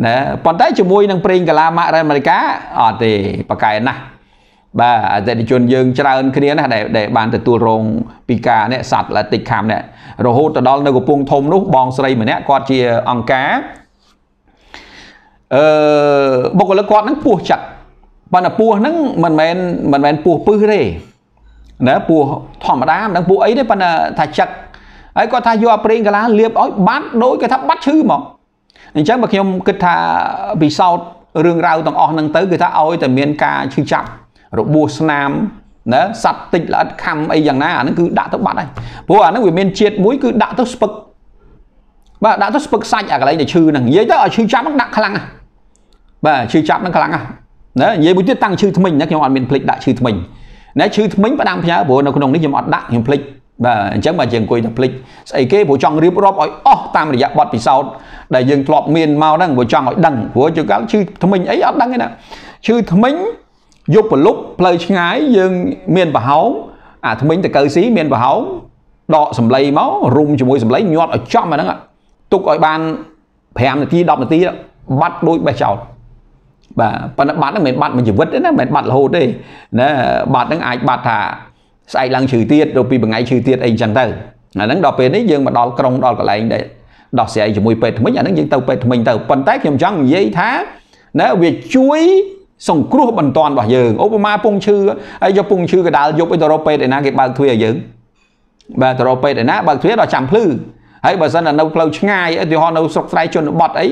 ណាប៉ុន្តែជាមួយនឹងប្រេងកាឡាម៉ាក់អាមេរិកាអត់ទេប្រកែណាស់ បាទអតិថិជនយើងច្រើនគ្នាណាដែលដែលបានទទួលរងពីការនេះសត្វឡាតិចខាំនេះរហូតទៅដល់នៅកំពង់ធំនោះបងស្រីម្នាក់គាត់ជាអង្គការអឺបុគ្គលិកគាត់ហ្នឹងពោះចាក់ប៉ុន្តែពោះហ្នឹងមិនមែនមិនមែនពោះពឹសទេណាពោះធម្មតាមិនដឹងពោះអីទេប៉ុន្តែថាចាក់ហើយគាត់ថាយកប្រេងកាឡាលាបឲ្យបាត់ដូចគេថាបាត់ឈឺហ្មងអញ្ចឹងបើខ្ញុំគិតថាពិសោធន៍រឿងរ៉ាវទាំងអស់ហ្នឹងទៅគឺថាឲ្យតែមានការឈឺចាប់ របួសស្នាមណាសត្វតិចល្អិតខំអីយ៉ាងណាអាហ្នឹងគឺដាក់ទៅបាត់ហើយព្រោះអាហ្នឹងវាមានជាតិមួយគឺដាក់ទៅស្ពឹកបាទដាក់ទៅស្ពឹកសាច់អាកន្លែងដែលឈឺហ្នឹងនិយាយទៅឲ្យឈឺចាប់ហ្នឹងដាក់ខ្លាំងណាស់បាទឈឺចាប់ហ្នឹងខ្លាំងណាស់ណានិយាយមួយទៀតតាំងឈឺថ្មិញណាខ្ញុំអត់មានភ្លេចដាក់ឈឺថ្មិញណាឈឺថ្មិញផ្ដាំផ្ញើព្រោះនៅក្នុងនេះខ្ញុំអត់ដាក់ខ្ញុំភ្លេចបាទអញ្ចឹងបើយើងអង្គុយតែភ្លេចស្អីគេព្រោះចង់រៀបរាប់ឲ្យអស់តាមរយៈបទពិសោធន៍ដែលយើងធ្លាប់មានមកហ្នឹងព្រោះចង់ឲ្យដឹងព្រោះជួនកាលឈឺថ្មិញអីអត់ដឹងទេណាឈឺថ្មិញ យប់ប្រលប់ផ្លូវឆ្ងាយយើងមានប្រហោងអាថ្មិញតកៅស៊ីមានប្រហោងដកសម្លៃមករុំជាមួយសម្លៃញាត់ឲ្យចំអាហ្នឹងទុកឲ្យបាន5នាទី10នាទីបាត់ដូចបេះចោលបាទប៉ុន្តែបាត់ហ្នឹងមិនបាត់មួយជីវិតទេណាមិនបាត់រហូតទេណាបាត់ហ្នឹងអាចបាត់ថាស្អែកឡើងឈឺទៀតទៅពីថ្ងៃឈឺទៀតអីចឹងទៅអាហ្នឹងដល់ពេលនេះយើងមកដល់ក្រុងដល់កន្លែងដែលដោះស្រាយជាមួយពេទ្យថ្មិញអាហ្នឹងយើងទៅពេទ្យថ្មិញទៅប៉ុន្តែខ្ញុំចង់និយាយថាណាវាជួយ សង្គ្រោះបន្ទាន់របស់យើងឧបមាពងឈឺហើយយកពងឈឺកដាលយប់ទៅរកពេទ្យឯណាគេបើកទ្វារឲ្យយើងបាទទៅរកពេទ្យឯណាបើកទ្វារដល់ចាំភ្លឺហើយបើសិននៅផ្លូវឆ្ងាយឧទាហរណ៍នៅស្រុកស្រែជនបទអី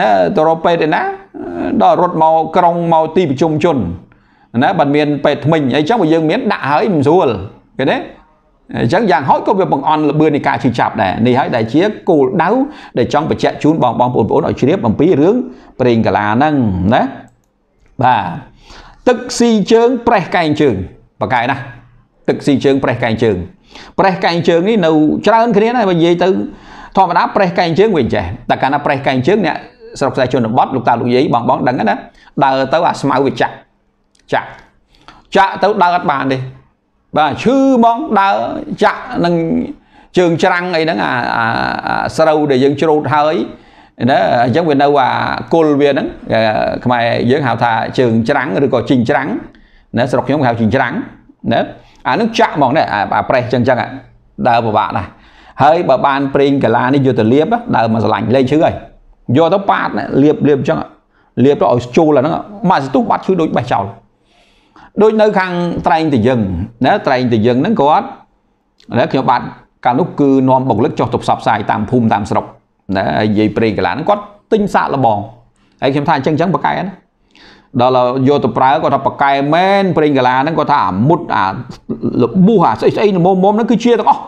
ណាទៅរកពេទ្យឯណាដល់រត់មកក្រុងមកទីប្រជុំជនណាបើមានពេទ្យថ្មិញអីចឹងបើយើងមានដាក់ហើយមិនស្រួលឃើញទេអញ្ចឹងយ៉ាងហោចក៏វាបង្អន់លបឿននៃការឈឺចាប់ដែរនេះហើយដែលជាគោលដៅដែលចង់បញ្ជាក់ជូនបងបងប្អូនប្អូនឲ្យជ្រាបអំពីរឿងប្រេងកាឡាហ្នឹងណា បាទទឹកស៊ីជើង ប្រេះកែងជើងបកែណាទឹកស៊ីជើងប្រេះកែងជើងប្រេះកែងជើងនេះនៅច្រើនគ្នាណាបើនិយាយទៅធម្មតាប្រេះកែងជើងវាចេះតែកាលណាប្រេះកែងជើងអ្នកស្រុកខ្សែជនបទលោកតាលោកយាយបងបងដឹងណាដើរទៅអាស្មៅវាចាក់ចាក់ចាក់ទៅដើរអត់បានទេបាទឈឺហ្មងដើរចាក់នឹងជើងច្រាំងអីហ្នឹងអាស្រូវដែលយើងច្រូតហើយ ណាអញ្ចឹងវានៅអាគុលវាហ្នឹងខ្មែរយើងហៅថាជើងច្រាំងឬក៏ជីងច្រាំងណាស្រុកខ្ញុំហៅជីងច្រាំងណាអានឹងចាក់ហ្មងណាអាប្រេះអញ្ចឹងអញ្ចឹងដើរពិបាកណាស់ហើយបើបានប្រេងកាឡានេះយកទៅលាបដើមមកស្រឡាញ់លេងឈឺហើយយកទៅប៉ាតលាបលាបអញ្ចឹងលាបទៅឲ្យជូលអាហ្នឹងមកសន្ទុះបាត់ឈឺដូចបេះចោលដូចនៅខាងត្រែងតយឹងណាត្រែងតយឹងហ្នឹងគាត់ណាខ្ញុំបាទកាលនោះគឺនាំបុគ្គលិកចុះទៅផ្សព្វផ្សាយតាមភូមិតាមស្រុក ណាហើយនិយាយប្រេងកាឡាហ្នឹងគាត់ទិញសាកលបងហើយខ្ញុំថាអញ្ចឹងអញ្ចឹងបកកែណាដល់យកទៅប្រើគាត់ថាបកែមែនប្រេងកាឡាហ្នឹងគាត់ថាអាមុតអាលប៊ូអាស្អីស្អីមុំមុំហ្នឹងគឺជាទាំងអស់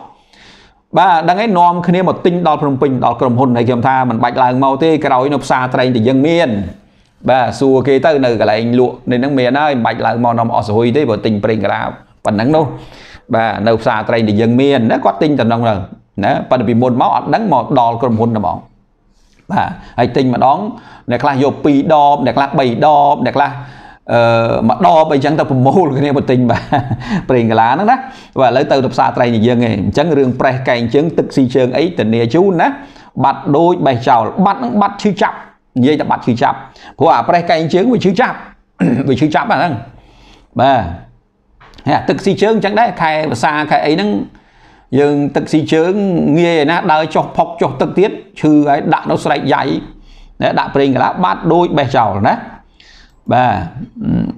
បាទដឹងហើយនាំគ្នាមកទិញដល់ភ្នំពេញដល់ក្រុមហ៊ុនហើយខ្ញុំថាมันបាច់ឡើងមកទេក្រោយនៅផ្សារត្រែងតែយើងមានបាទសួរគេទៅនៅកន្លែងលក់នេះហ្នឹងមានហើយមិនបាច់ឡើងមកនាំអស់សហុយទេបើទិញប្រេងកាឡាប៉ុណ្ណឹងនោះបាទនៅផ្សារត្រែងតែយើងមានណាគាត់ទិញតែហ្នឹងទៅ ណាប៉ុន្តែពីមុនមកអត់ដឹងមកដល់ក្រុមហ៊ុនហ្មងបាទហើយទិញម្ដងអ្នកខ្លះយក2ដបអ្នកខ្លះ3ដបអ្នកខ្លះអឺមួយដបអីចឹងទៅប្រមូលគ្នាមកទិញបាទប្រេងកាឡាហ្នឹងណាបាទឥឡូវទៅទៅផ្សារត្រៃនេះយើងឯងអញ្ចឹងរឿងប្រេះកែងជើងទឹកស៊ីជើងអីធានាជូនណាបាត់ដូចបេះចោលបាត់ហ្នឹងបាត់ឈឺចាប់និយាយតែបាត់ឈឺចាប់ព្រោះអាប្រេះកែងជើងវាឈឺចាប់វាឈឺចាប់អាហ្នឹងបាទហើយទឹកស៊ីជើងអញ្ចឹងដែរខែភាសាខែអីហ្នឹង យើងទឹកស៊ីជើងងាយណាដើរចុះផុកចុះទឹកទៀតឈឺហើយដាក់នៅស្រែកយ៉ៃណាដាក់ប្រេងកាឡាបាត់ដូចបេះចោលណាបាទ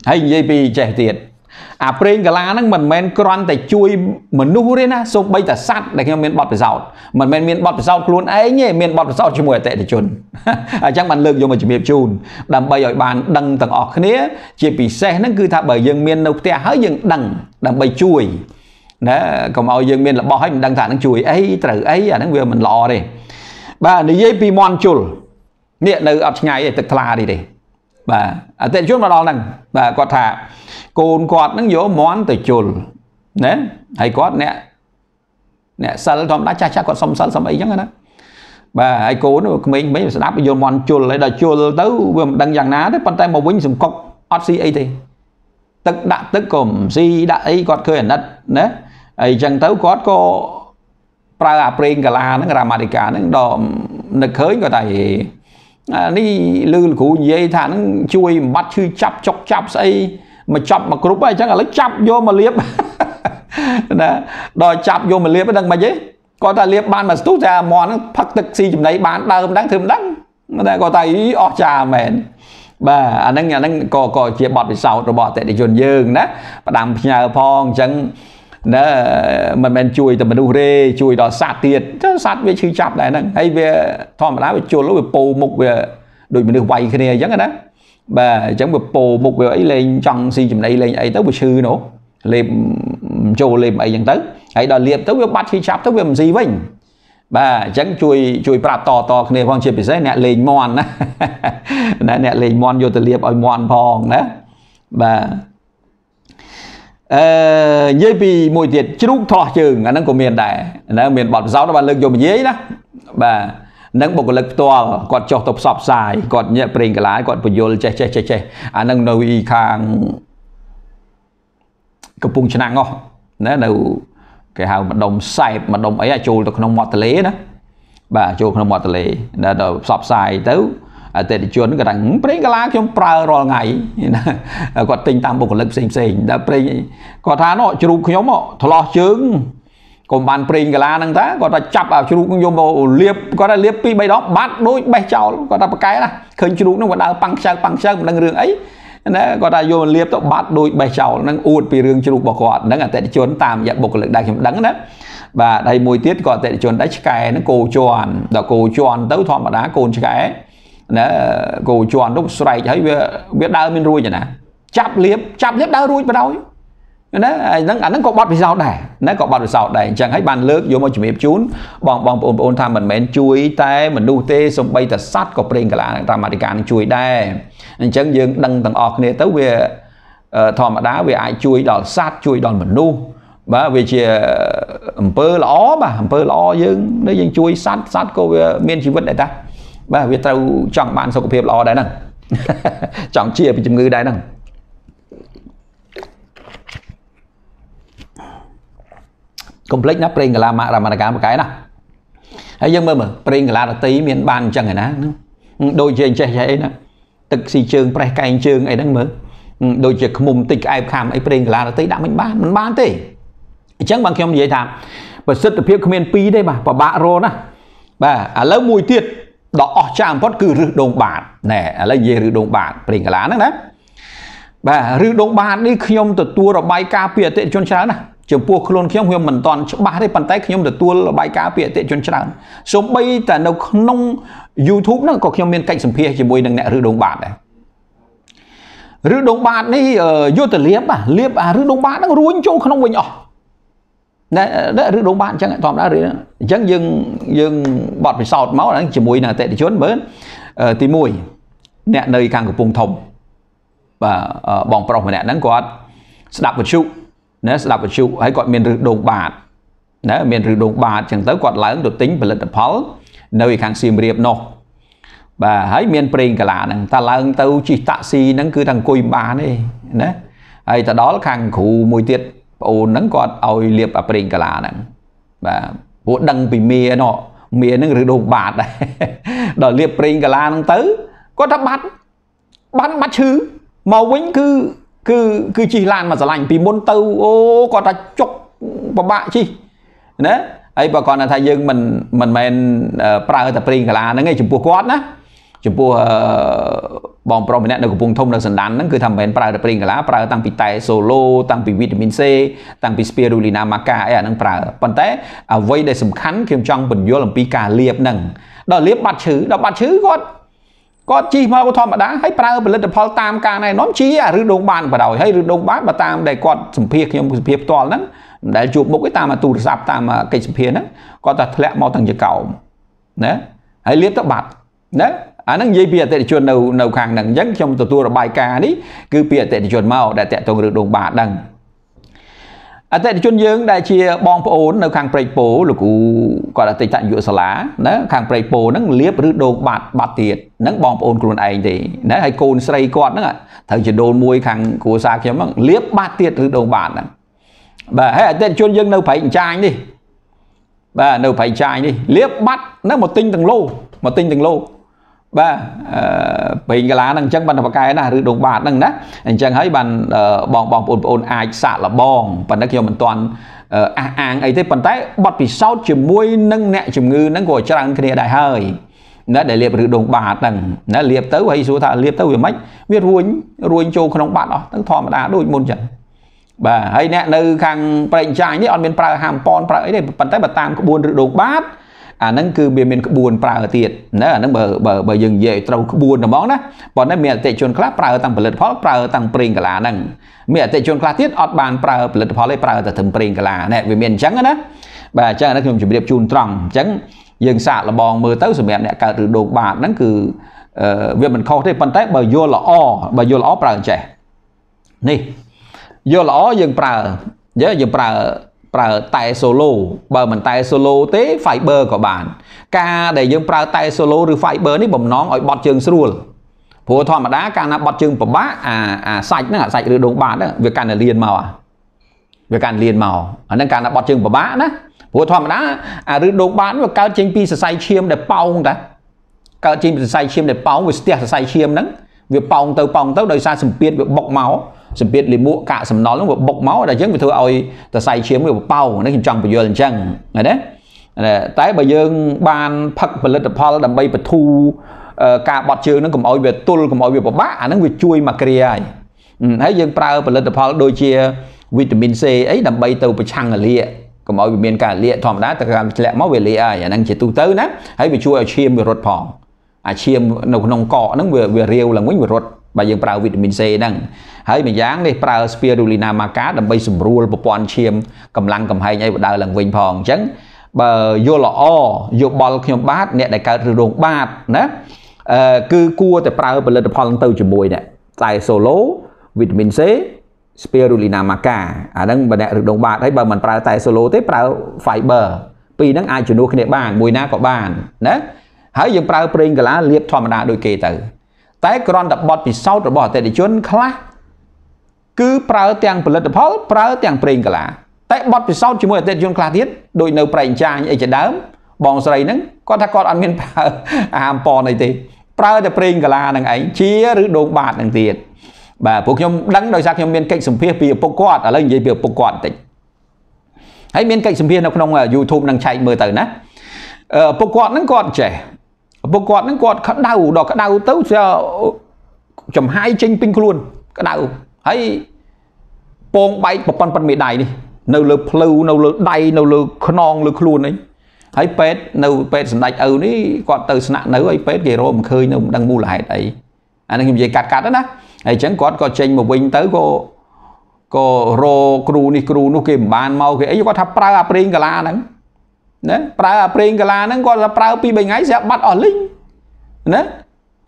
ហើយនិយាយពីចេះទៀតអាប្រេងកាឡាហ្នឹងមិនមែនគ្រាន់តែជួយមនុស្សទេណាសូម្បីតែសត្វដែលខ្ញុំមានបទពិសោធន៍មិនមែនមានបទពិសោធន៍ខ្លួនឯងទេមានបទពិសោធន៍ជាមួយអតិថិជនអញ្ចឹងបានលើកយកមកជំរាបជូនដើម្បីឲ្យបានដឹងទាំងអស់គ្នា ជាពិសេសហ្នឹងគឺថាបើយើងមាននៅផ្ទះហើយយើងដឹងដើម្បីជួយ ណាកុំឲ្យយើងមានរបស់ហើយមិនដឹងថានឹងជួយអីត្រូវអីអាហ្នឹងវាមិនល្អទេបាទនិយាយពីមន់ជុលនេះនៅអត់ឆ្ងាយទេទឹកថ្លានេះទេបាទអតិថិជនមកដល់ហ្នឹងបាទគាត់ថាកូនគាត់ហ្នឹងយកមន់ទៅជុលណាហើយគាត់អ្នកអ្នកសិលធម្មតាចាស់ចាស់គាត់សុំសិលសុំអីចឹងណាបាទហើយកូនក្មេងៗស្ដាប់យកមន់ជុលហើយដល់ជុលទៅវាមិនដឹងយ៉ាងណាទេប៉ុន្តែមកវិញសង្កុកអត់ស៊ីអីទេទឹកដាក់ទឹកក៏មិនស៊ីដាក់អីគាត់ឃើញអាណិតណា ហើយចឹងទៅគាត់ក៏ប្រើអាប្រេងកាឡាហ្នឹងរាមាតិកាហ្នឹងដល់នឹកឃើញគាត់ថានេះលឺលោកគ្រូនិយាយថាហ្នឹងជួយបំបត្តិឈឺចាប់ចុកចាប់ស្អីមកចាប់មកគ្រប់ហើយអញ្ចឹងឥឡូវចាប់យកមកលាបណាដល់ចាប់យកមកលាបហ្នឹងមិនទេគាត់ថាលាបបានមកស្ទុះតែមន់ហ្នឹងផឹកទឹកស៊ីចំណីបានដើមដឹងធ្វើមិនដឹងតែគាត់ថាអស់ចាមែនបាទអាហ្នឹងអាហ្នឹងក៏ក៏ជាបទពិសោធន៍របស់អតិថិជនយើងណាផ្ដាំផ្ញើផងអញ្ចឹង ណាមិនមែនជួយតែមនុស្សទេជួយដល់សត្វទៀតទៅសត្វវាឈឺចាប់ដែរហ្នឹងហើយវាធម្មតាវាជុលវាពោមុខវាដូចមនុស្សវាយគ្នាអញ្ចឹងណាបាទអញ្ចឹងវាពោមុខវាអីលេងចង់ស៊ីចំណីលេងអីទៅវាឈឺនោះលេបចូលលេបអីចឹងទៅហើយដល់លាបទៅវាបាត់ឈឺចាប់ទៅវាមិនស៊ីវិញបាទអញ្ចឹងជួយជួយប្រាប់តតគ្នាផងជាពិសេសអ្នកលេងមន់ណាអ្នកលេងមន់យកទៅលាបឲ្យមន់ផងណាបាទ អឺនិយាយពីមួយទៀតជ្រូកថោះជើងអាហ្នឹងក៏មានដែរណាមានបទពិសោធន៍បានលើកយកនិយាយណាបាទនឹងបុគ្គលិកផ្ទាល់គាត់ចុះទៅផ្សព្វផ្សាយគាត់ញាក់ប្រេងកាឡាយគាត់បញ្យលចេះចេះចេះចេះអានឹងនៅខាងកំពង់ឆ្នាំងហ៎ណានៅគេហៅម្ដុំសែបម្ដុំអីចូលទៅក្នុងមាត់ទន្លេណាបាទចូលក្នុងមាត់ទន្លេដល់ផ្សព្វផ្សាយទៅ អតិថិជនគាត់ថាប្រេងកាឡាខ្ញុំប្រើរាល់ថ្ងៃណាគាត់ទិញតាមបុគ្គលិកផ្សេងផ្សេងដល់ប្រេងគាត់ថានោះជ្រូកខ្ញុំថ្លោះជើងកុំបានប្រេងកាឡាហ្នឹងតាគាត់ថាចាប់ឲ្យជ្រូកខ្ញុំមកលាបគាត់ថាលាបពី3ដងបាត់ដូចបេះចោលគាត់ថាប្រកែណាឃើញជ្រូកហ្នឹងវាដើរប៉ាំងខ្ចៅប៉ាំងខ្ចៅមិនដឹងរឿងអីណាគាត់ថាយកលាបទៅបាត់ដូចបេះចោលហ្នឹងអួតពីរឿងជ្រូករបស់គាត់ហ្នឹងអតិថិជនតាមរយៈបុគ្គលិកដែលខ្ញុំដឹងណាបាទហើយមួយទៀតក៏អតិថិជនដែរឆ្កែហ្នឹងគោជន់ដល់គោជន់ទៅធម្មតាកូនឆ្កែ ណាគោជន់ទៅស្រែកហើយវាវាដើរមានរួចណាចាប់លៀបចាប់លៀបដើររួចបដ ாய் ណាហ្នឹងអាហ្នឹងក៏បត់ពិសោធន៍ដែរណាក៏បត់ពិសោធន៍ដែរអញ្ចឹងហើយបានលើកយកមកជំរាបជូនបងបងប្អូនប្អូនថាមិនមែនជួយតែមនុស្សទេសំបីតែសត្វក៏ប្រេងកាឡាតាមអធិការនឹងជួយដែរអញ្ចឹងយើងដឹងទាំងអស់គ្នាទៅវាធម្មតាវាអាចជួយដល់សត្វជួយដល់មនុស្សបាទវាជាអំពើល្អបាទអំពើល្អយើងនៅយើងជួយសត្វសត្វក៏វាមានជីវិតដែរតា បាទវាត្រូវចង់បានសុខភាពល្អដែរហ្នឹងចង់ជាពីជំងឺដែរហ្នឹងកុំភ្លេចណាប្រេងកាឡាម៉ាក់រមណកាមកែណាហើយយើងមើលមើលប្រេងកាឡាដតីមានបានអញ្ចឹងឯណាដូចជាអញ្ចេះចេះអីណាទឹកស៊ីជើងប្រេះកែងជើងអីហ្នឹងមើលដូចជាខ្មុំតិចក្អែបខាំអីប្រេងកាឡាដតីដាក់មិនបានមិនបានទេអញ្ចឹងបងខ្ញុំនិយាយថាប្រសិទ្ធភាពគ្មានពីរទេបាទពិបាករណាបាទឥឡូវមួយទៀត ដ៏អស្ចារ្យបំផុតគឺរឹសដងបាតណែឥឡូវនិយាយរឹសដងបាតព្រេងកាឡាហ្នឹងណាបាទរឹសដងបាតនេះខ្ញុំទទួលរបាយការណ៍ពីអតិថិជនច្រើនណាចំពោះខ្លួនខ្ញុំខ្ញុំមិនទាន់ច្បាស់ទេប៉ុន្តែខ្ញុំទទួលរបាយការណ៍ពីអតិថិជនច្រើនសូម្បីតែនៅក្នុង YouTube ហ្នឹងក៏ខ្ញុំមានកិច្ចសម្ភាសជាមួយនឹងអ្នករឹសដងបាតដែរឬដងបាតនេះយកទៅលាបលាបអាឬដងបាតហ្នឹងរួញចូលក្នុងវិញអស់ ណែឬដងបាតអញ្ចឹងធម្មតារឿងអញ្ចឹងយើងយើងបត់ពិសោធន៍មកហ្នឹងជាមួយនឹងអតិថិជនមើលទី1អ្នកនៅខាងកំពង់ធំបាទបងប្រុសម្នាក់ហ្នឹងគាត់ស្ដាប់វិទ្យុណាស្ដាប់វិទ្យុហើយគាត់មានរឹសដងបាតណាមានរឹសដងបាតអញ្ចឹងទៅគាត់ឡើងទៅទិញផលិតផលនៅខាងសៀមរាបនោះបាទហើយមានប្រេងកាឡាហ្នឹងតែឡើងទៅជិះតាក់ស៊ីហ្នឹងគឺតែអង្គុយបានទេណាហើយទៅដល់ខាងគ្រូមួយទៀត ប្អូនហ្នឹងគាត់ឲ្យលាបអាប្រេងកាឡាហ្នឹងបាទព្រោះដឹងពីមីនោះមីហ្នឹងឬដូងបាតដែរដល់លាបប្រេងកាឡាហ្នឹងទៅគាត់ថាបាត់បាត់បាត់ឈឺមកវិញគឺគឺគឺជិះឡានមកស្រឡាញ់ពីមុនទៅអូគាត់ថាចុកពិបាកជិះណាហើយបើគាត់ថាយើងមិនមិនមែនប្រើតែប្រេងកាឡាហ្នឹងឯងចំពោះគាត់ណា ចំពោះបងប្រុសម្នាក់នៅកំពង់ធំនៅសណ្ដានហ្នឹងគឺថាមិនមែនប្រើតែប្រេងកាឡាប្រើតាំងពីតែសូឡូតាំងពីវីតាមីន C តាំងពី spirulina maca អីអាហ្នឹងប្រើប៉ុន្តែអ្វីដែលសំខាន់ខ្ញុំចង់បញ្យល់អំពីការលាបហ្នឹងដល់លាបបាត់ឈឺដល់បាត់ឈឺគាត់គាត់ជីមកធម្មតាហើយប្រើផលិតផលតាមការណែនាំជាឬដងបានបដ ாய் ហើយឬដងបានបើតាមដែលគាត់សម្ភាសខ្ញុំសម្ភាសផ្ទាល់ហ្នឹងមិនដែលជួបមុខទេតាមទូរស័ព្ទតាមកិច្ចសម្ភាសហ្នឹងគាត់តែធ្លាក់មកទាំងចកោមណាហើយលាបទៅបាត់ណា អាហ្នឹងនិយាយពីអតិថិជននៅនៅខាងហ្នឹងអញ្ចឹងខ្ញុំទទួលរបាយការណ៍នេះគឺពីអតិថិជនមកដែលតាក់ទងរឿងដងបាតហ្នឹងអតិថិជនយើងដែលជាបងប្អូននៅខាងព្រែកពោលោកគ្រូគាត់អតិថិជនយុសាលាណាខាងព្រែកពោហ្នឹងលៀបឬដូងបាត់បាត់ទៀតហ្នឹងបងប្អូនខ្លួនឯងទេណាហើយកូនស្រីគាត់ហ្នឹងត្រូវជាដូនមួយខាងគ្រួសារខ្ញុំហ្នឹងលៀបបាត់ទៀតឬដូងបាត់ហ្នឹងបាទហើយអតិថិជនយើងនៅព្រែកអញ្ចាញនេះបាទនៅព្រែកចាញនេះលៀបបាត់ហ្នឹងមកទិញទាំងឡូមកទិញទាំងឡូ បាទអឺពេញកាឡាហ្នឹងអញ្ចឹងបានបកែណាឬដងបាតហ្នឹងណាអញ្ចឹងហើយបានបងបងប្អូនប្អូនអាចសាកលបងប៉ុន្តែខ្ញុំមិនទាន់អះអាងអីទេប៉ុន្តែបទពិសោធន៍ជាមួយនឹងអ្នកជំងឺហ្នឹងក៏ច្រើនគ្នាដែរហើយណាដែលលាបឬដងបាតហ្នឹងណាលាបទៅហើយសួរថាលាបទៅវាមិនវារួញរួញចូលក្នុងបាតអស់ទាំងធម្មតាដូចមុនចឹងបាទហើយអ្នកនៅខាងប្រេងចាញនេះអត់មានប្រើហាមប៉ុនប្រើអីទេប៉ុន្តែបើតាមក្បួនឬដងបាត អាហ្នឹងគឺវាមានក្បួនប្រើទៀតណាអាហ្នឹងបើបើបើយើងនិយាយត្រូវក្បួនហ្មងណាប៉ុន្តែមានអតិជនខ្លះប្រើតាំងផលិតផលប្រើតាំងប្រេងកាឡាហ្នឹងមានអតិជនខ្លះទៀតអត់បានប្រើផលិតផលទេប្រើតែត្រឹមប្រេងកាឡាណែវាមានអញ្ចឹងណាបាទអញ្ចឹងអានេះខ្ញុំជម្រាបជូនត្រង់អញ្ចឹងយើងសាកល្បងមើលទៅសម្រាប់អ្នកកើតឬដងបាតហ្នឹងគឺវាមិនខុសទេប៉ុន្តែបើយល់ល្អបើយល់ល្អប្រើអញ្ចេះនេះយល់ល្អយើងប្រើយើងប្រើ ប្រើតែសូឡូបើមិនតែសូឡូទេ fiber ក៏បាន ការដែលយើងប្រើតែសូឡូឬ fiber នេះបំណងឲ្យបត់ជើងស្រួលព្រោះធម្មតាកាលណាបត់ជើងពិបាកអាអាសាច់ហ្នឹងអាសាច់ឬដងបាតហ្នឹងវាកាន់តែលៀនមកវាកាន់លៀនមកអាហ្នឹងកាលណាបត់ជើងពិបាកណាព្រោះធម្មតាអាឬដងបាតវាកើតចេញពីសរសៃឈាមដែលប៉ោងតាកើតចេញពីសរសៃឈាមដែលប៉ោងវាស្ទះសរសៃឈាមហ្នឹងវាប៉ោងទៅប៉ោងទៅដោយសារសម្ពាធវាបុកមក សម្ពាធលិមួកកាកសំណល់ហ្នឹងវាបុកមកដល់អញ្ចឹងវាធ្វើឲ្យសរសៃឈាមវាបប៉ោនេះខ្ញុំចង់បញ្យល់អញ្ចឹងឃើញទេតែបើយើងបានផឹកផលិតផលដើម្បីបធូរការបត់ជើងហ្នឹងកុំឲ្យវាទល់កុំឲ្យវាពិបាកអាហ្នឹងវាជួយមកគ្រាហើយហើយយើងប្រើផលិតផលដូចជាវីតាមីន C អីដើម្បីទៅប្រឆាំងអាលាកកុំឲ្យវាមានការលាកធម្មតាតែការធ្លាក់មកវាលាកហើយអាហ្នឹងជាទូទៅណាហើយវាជួយឲ្យឈាមវារត់ផងអាឈាមនៅក្នុងកកហ្នឹងវាវារាវឡើងវិញវារត់បើយើងប្រើវីតាមីន C ហ្នឹង ហើយម្យ៉ាងនេះប្រើ spirulina maca ដើម្បីសម្រួលប្រព័ន្ធឈាមកម្លាំងកំហែងអីបដើឡើងវិញផងអញ្ចឹងបើយល់ល្អយោបល់ខ្ញុំបាទអ្នកដែលកើតឬរោងបាតណាអឺគឺគួរតែប្រើផលិតផលទៅជាមួយនេះតែ solo វីតាមីន C spirulina maca អាហ្នឹងបើអ្នកឬដងបាតហើយបើមិនប្រើតែ solo ទេប្រើ fiber ពីរហ្នឹងអាចជំនួសគ្នាបានមួយណាក៏បានណាហើយយើងប្រើប្រេងកាឡាលាបធម្មតាដូចគេទៅតែគ្រាន់តែបត់ពិសោធន៍របស់អតិថិជនខ្លះ គឺប្រើទាំងផលិតផលប្រើទាំងប្រេងកាឡាតែបត់ពិសោធន៍ជាមួយអតិថិជនខ្លះទៀតដូចនៅប្រែងចាញអីជាដើមបងស្រីហ្នឹងគាត់ថាគាត់អត់មានប្រើអាហារប៉នអីទេប្រើតែប្រេងកាឡាហ្នឹងឯងជាឬដូងបាតហ្នឹងទៀតបាទពួកខ្ញុំដឹងដោយសារខ្ញុំមានកិច្ចសម្ភាសពីឪពុកគាត់ឥឡូវនិយាយពីឪពុកគាត់បន្តិចហើយមានកិច្ចសម្ភារនៅក្នុង YouTube នឹងឆែកមើលទៅណាអឺពួកគាត់ហ្នឹងគាត់ចេះពួកគាត់ហ្នឹងគាត់ក្តៅដល់ក្តៅទៅចំហាយចេញពេញខ្លួនក្តៅ ហើយពងបែកប្រប៉ុនប៉ុនមេដៃនេះនៅលើភ្លៅនៅលើដៃនៅលើខ្នងលើខ្លួននេះហើយពេទ្យនៅពេទ្យសម្ដេចឪនេះគាត់ទៅស្នាក់នៅហើយពេទ្យគេរកមិនឃើញនៅមិនដឹងមូលហេតុអីអានេះខ្ញុំនិយាយកាត់កាត់ណាហើយអញ្ចឹងគាត់ក៏ចេញមកវិញទៅក៏ក៏រកគ្រូនេះគ្រូនោះគេមិនបានមកគេអីគាត់ថាប្រើអាប្រេងកាឡាហ្នឹងណាប្រើអាប្រេងកាឡាហ្នឹងគាត់ថាប្រើពី3ថ្ងៃស្រាប់បាត់អស់លីងណា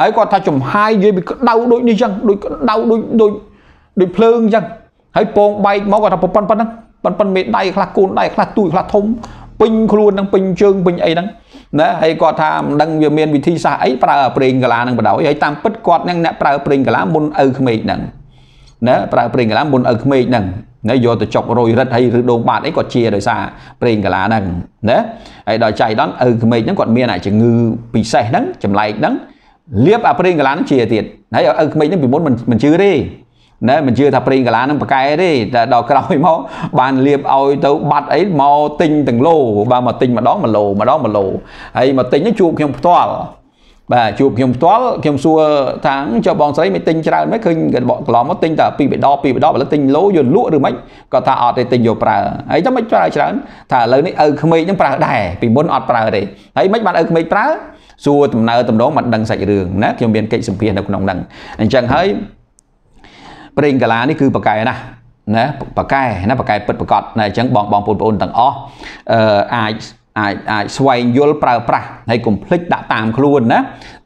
ហើយគាត់ថាចំហាយនិយាយពីក្តៅដូចនេះចឹងដូចក្តៅដូចដូច ដូចភ្លើងចឹងហើយពងបែកមកគាត់ថាប៉ុណ្ប៉ុណ្ណឹងប៉ុណ្ប៉ុណ្មេដៃខ្លះកូនដៃខ្លះទួយខ្លះធំពេញខ្លួននឹងពេញជើងពេញអីហ្នឹងណាហើយគាត់ថាមិនដឹងវាមានវិធីសាស្ត្រអីប្រើប្រេងកាឡានឹងបដ ாய் ហើយតាមពិតគាត់នឹងអ្នកប្រើប្រេងកាឡាមុនឪក្មេកហ្នឹងណាប្រើប្រេងកាឡាមុនឪក្មេកហ្នឹងណាយកទៅចុករយរិទ្ធហើយឬដងបាតអីគាត់ជាដោយសារប្រេងកាឡាហ្នឹងណាហើយដល់ចៃដន្យឪក្មេកហ្នឹងគាត់មានអាជំងឺពិសេសហ្នឹងចម្លែកហ្នឹងលាបអាប្រេងកាឡាហ្នឹងជាទៀតហើយឪក្មេកហ្នឹងពីមុនមិនមិនជឿទេ ណាមិនជឿថាប្រេងកាឡានឹងប្រកែទេតែដល់ក្រោយមកបានលៀបឲ្យទៅបាត់អីមកទិញទាំងឡូបាទមកទិញម្ដង1ឡូម្ដង1ឡូហើយមកទិញជួបខ្ញុំផ្ទាល់បាទជួបខ្ញុំផ្ទាល់ខ្ញុំសួរថាចុះបងស្រីមិនទិញច្រើនមិនឃើញកន្លងមកទិញតែពីរបដពីរបដឥឡូវទិញឡូយកលក់ឬមិនគាត់ថាអត់ទេទិញយកប្រើហើយទៅមិនប្រើច្រើនថាឥឡូវនេះឪក្មេកនឹងប្រើដែរពីមុនអត់ប្រើទេហើយមិនបានឪក្មេកប្រើសួរដំណើរតំណងមិនដឹងសាច់រឿងណាខ្ញុំមានកិច្ចសម្ភារនៅក្នុងហ្នឹងអញ្ចឹងហើយ ប្រេងកាឡានេះគឺបកែណាណាបកែណាបកែពិតប្រកបណាអញ្ចឹងបងបងប្អូនប្អូនទាំងអស់អឺអាចអាចអាចស្វែងយល់ប្រើប្រាស់ហើយកុំភ្លេចដាក់តាមខ្លួនណា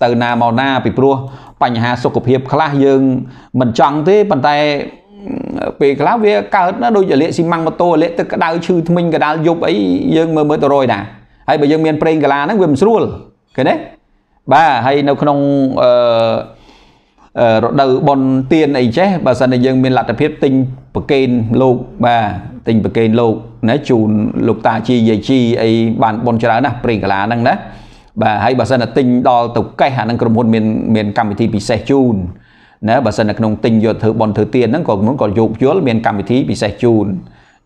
ទៅណាមកណាពីព្រោះបញ្ហាសុខភាពខ្លះយើងមិនចង់ទេប៉ុន្តែពេលខ្លះវាកើតណាដូចលាកស៊ីម៉ាំងម៉ូតូលាកទឹកក្តៅឈឺធ្មេញកដាលយប់អីយើងមើលមើលទៅរយណាហើយបើយើងមានប្រេងកាឡាហ្នឹងវាមិនស្រួលឃើញទេបាទហើយនៅក្នុងអឺ រដូវបនទៀនអីចេះបើសិនជាយើងមានលទ្ធភាពទិញប្រកេនលោកបាទទិញប្រកេនលោកណាជូនលោកតាជីយាយជីអីបានបនច្រើនណាស់ប្រេងកាឡាហ្នឹងណាបាទហើយបើសិនតែទិញដល់ទៅកេះអាហ្នឹងក្រុមហ៊ុនមានមានកម្មវិធីពិសេសជូនណាបើសិននៅក្នុងទិញយកធ្វើបនធ្វើទៀនហ្នឹងក៏មុនក៏យោគយល់មានកម្មវិធីពិសេសជូន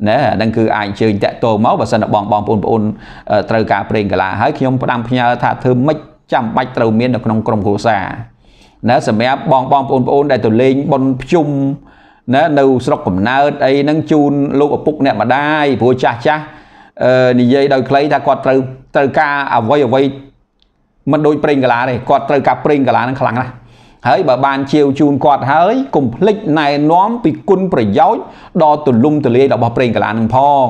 ណាអាហ្នឹងគឺអាចអញ្ជើញតាក់ទងមកបើសិនបងបងប្អូនប្អូនត្រូវការប្រេងកាឡាហើយខ្ញុំផ្ដាំផ្ញើថាធ្វើម៉េចចាំបាច់ត្រូវមាននៅក្នុងក្រុមគ្រួសារ ណាសម្រាប់បងបងប្អូនប្អូនដែលទៅលេងបនភ្ជុំណានៅស្រុកកំណើតអីហ្នឹងជូនលោកឪពុកអ្នកម្ដាយព្រោះចាស់ចាស់អឺនិយាយដោយខ្លីថាគាត់ត្រូវត្រូវការអ្វីអ្វីមិនដូចប្រេងកាឡាទេគាត់ត្រូវការប្រេងកាឡាហ្នឹងខ្លាំងណាស់ហើយបើបានជាវជូនគាត់ហើយកុំភ្លេចណែនាំពីគុណប្រយោជន៍ដ៏ទូលំទូលាយរបស់ប្រេងកាឡានឹងផង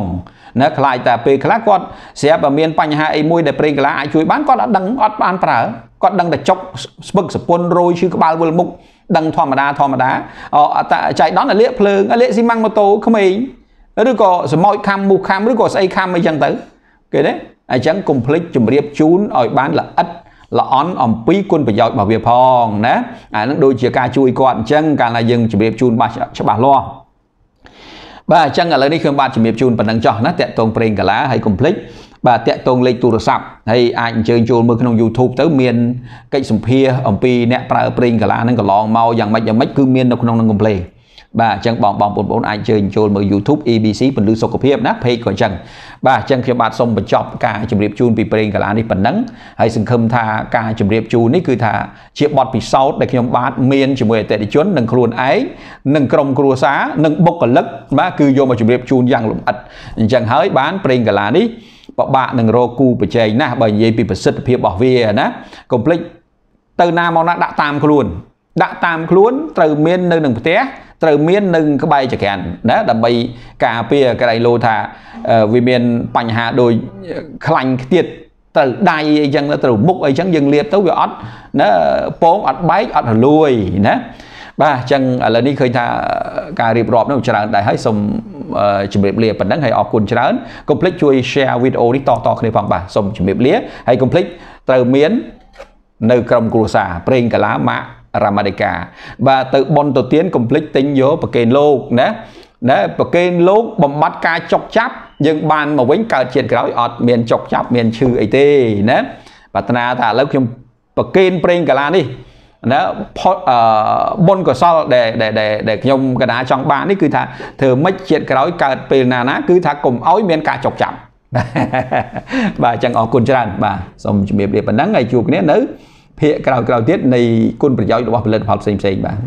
ណាខ្លាចតែពេលខ្លះគាត់ស្រាប់តែមានបញ្ហាអីមួយដែលប្រេងកាឡាអាចជួយបានគាត់អត់ដឹងអត់បានប្រើ គាត់ដឹងតែចុកស្ពឹកសពុនរយឈឺក្បាលវិលមុខដឹងធម្មតាធម្មតាអត់ចៃដន្យលាកភ្លើងលាកស៊ីម៉ាំងម៉ូតូក្មេងឬក៏សម្ោចខំមូសខំឬក៏ស្អីខំអីចឹងទៅគេទេអញ្ចឹងកុំភ្លេចជម្រាបជូនឲ្យបានល្អិតល្អន់អំពីគុណប្រយោជន៍របស់វាផងណាអានឹងដូចជាការជួយគាត់អញ្ចឹងកាលណាយើងជម្រាបជូនបាសច្បាស់លាស់បាទអញ្ចឹងឥឡូវនេះខ្ញុំបាទជំរាបជូនប៉ុណ្ណឹងចោះណាតាក់ទងប្រេងកាឡាហើយកុំភ្លេច បាទតាក់ទងលេខទូរស័ព្ទហើយអាចអញ្ជើញចូលមើលក្នុង YouTube ទៅមានកិច្ចសម្ភារអំពីអ្នកប្រើប្រេងកាឡានឹងកន្លងមកយ៉ាងម៉េចយ៉ាងម៉េចគឺមាននៅក្នុងនឹង complain បាទអញ្ចឹងបងបងប្អូនអាចជើញចូលមើល YouTube ABC ពលឺសុខភាពណា page ក៏អញ្ចឹងបាទអញ្ចឹងខ្ញុំបាទសូមបញ្ចប់ការជម្រាបជូនពីប្រេងកាឡានេះប៉ុណ្ណឹងហើយសង្ឃឹមថាការជម្រាបជូននេះគឺថាជាបទពិសោធន៍ដែលខ្ញុំបាទមានជាមួយអតិថិជននិងខ្លួនឯងនិងក្រុមគ្រួសារនិងបុគ្គលិកបាទគឺយកមកជម្រាបជូនយ៉ាងលម្អិតអញ្ចឹងហើយបានប្រេងកាឡានេះ ពិបាកនឹងរកគូប្រជែងណាស់បើនិយាយពីប្រសិទ្ធភាពរបស់វាណាកុំភ្លេចទៅណាមកណាដាក់តាមខ្លួន ដាក់តាមខ្លួនត្រូវមាននៅនឹងផ្ទះត្រូវមាននឹងក្បែរចក្រានណាដើម្បីការពារកន្លែងលោថាវាមានបញ្ហាដូចខ្លាញ់ខ្ទៀតត្រូវដៃអីចឹងត្រូវមុខអីចឹងយើងលាបទៅវាអត់ណាពងអត់បែកអត់រលួយណា បាទអញ្ចឹងឥឡូវនេះឃើញថាការរៀបរាប់នោះច្រើនដែរហើយសូមជម្រាបលាប៉ុណ្ណឹងហើយអរគុណច្រើនកុំភ្លេចជួយ share វីដេអូនេះតតគ្នាផងបាទសូមជម្រាបលាហើយកុំភ្លេចត្រូវមាននៅក្រុមគ្រួសារប្រេងកាឡាម៉ាក់រ៉ាម៉ាឌីកាបាទទៅប៉ុនទៅទៀនកុំភ្លេចទិញយកប្រកេនលោកណាណាប្រកេនលោកបំបត្តិការចុកចាប់យើងបានមកវិញកើតជាតិក្រោយអត់មានចុកចាប់មានឈឺអីទេណាប្រាថ្នាថាឥឡូវខ្ញុំប្រកេនប្រេងកាឡានេះ ណាអឺបុណ្យកុសលដែលដែលដែលខ្ញុំកណាចង់បាននេះគឺថាធ្វើម៉េចជាតិក្រោយកើតពេលណាណាគឺថាកុំឲ្យមានការចុកចាប់បាទអញ្ចឹងអរគុណច្រើនបាទសូមជំរាបលាប៉ុណ្ណឹងហើយជួបគ្នានៅភាគក្រោយៗទៀតនៃគុណប្រយោជន៍របស់ផលិតផលផ្សេងៗបាទ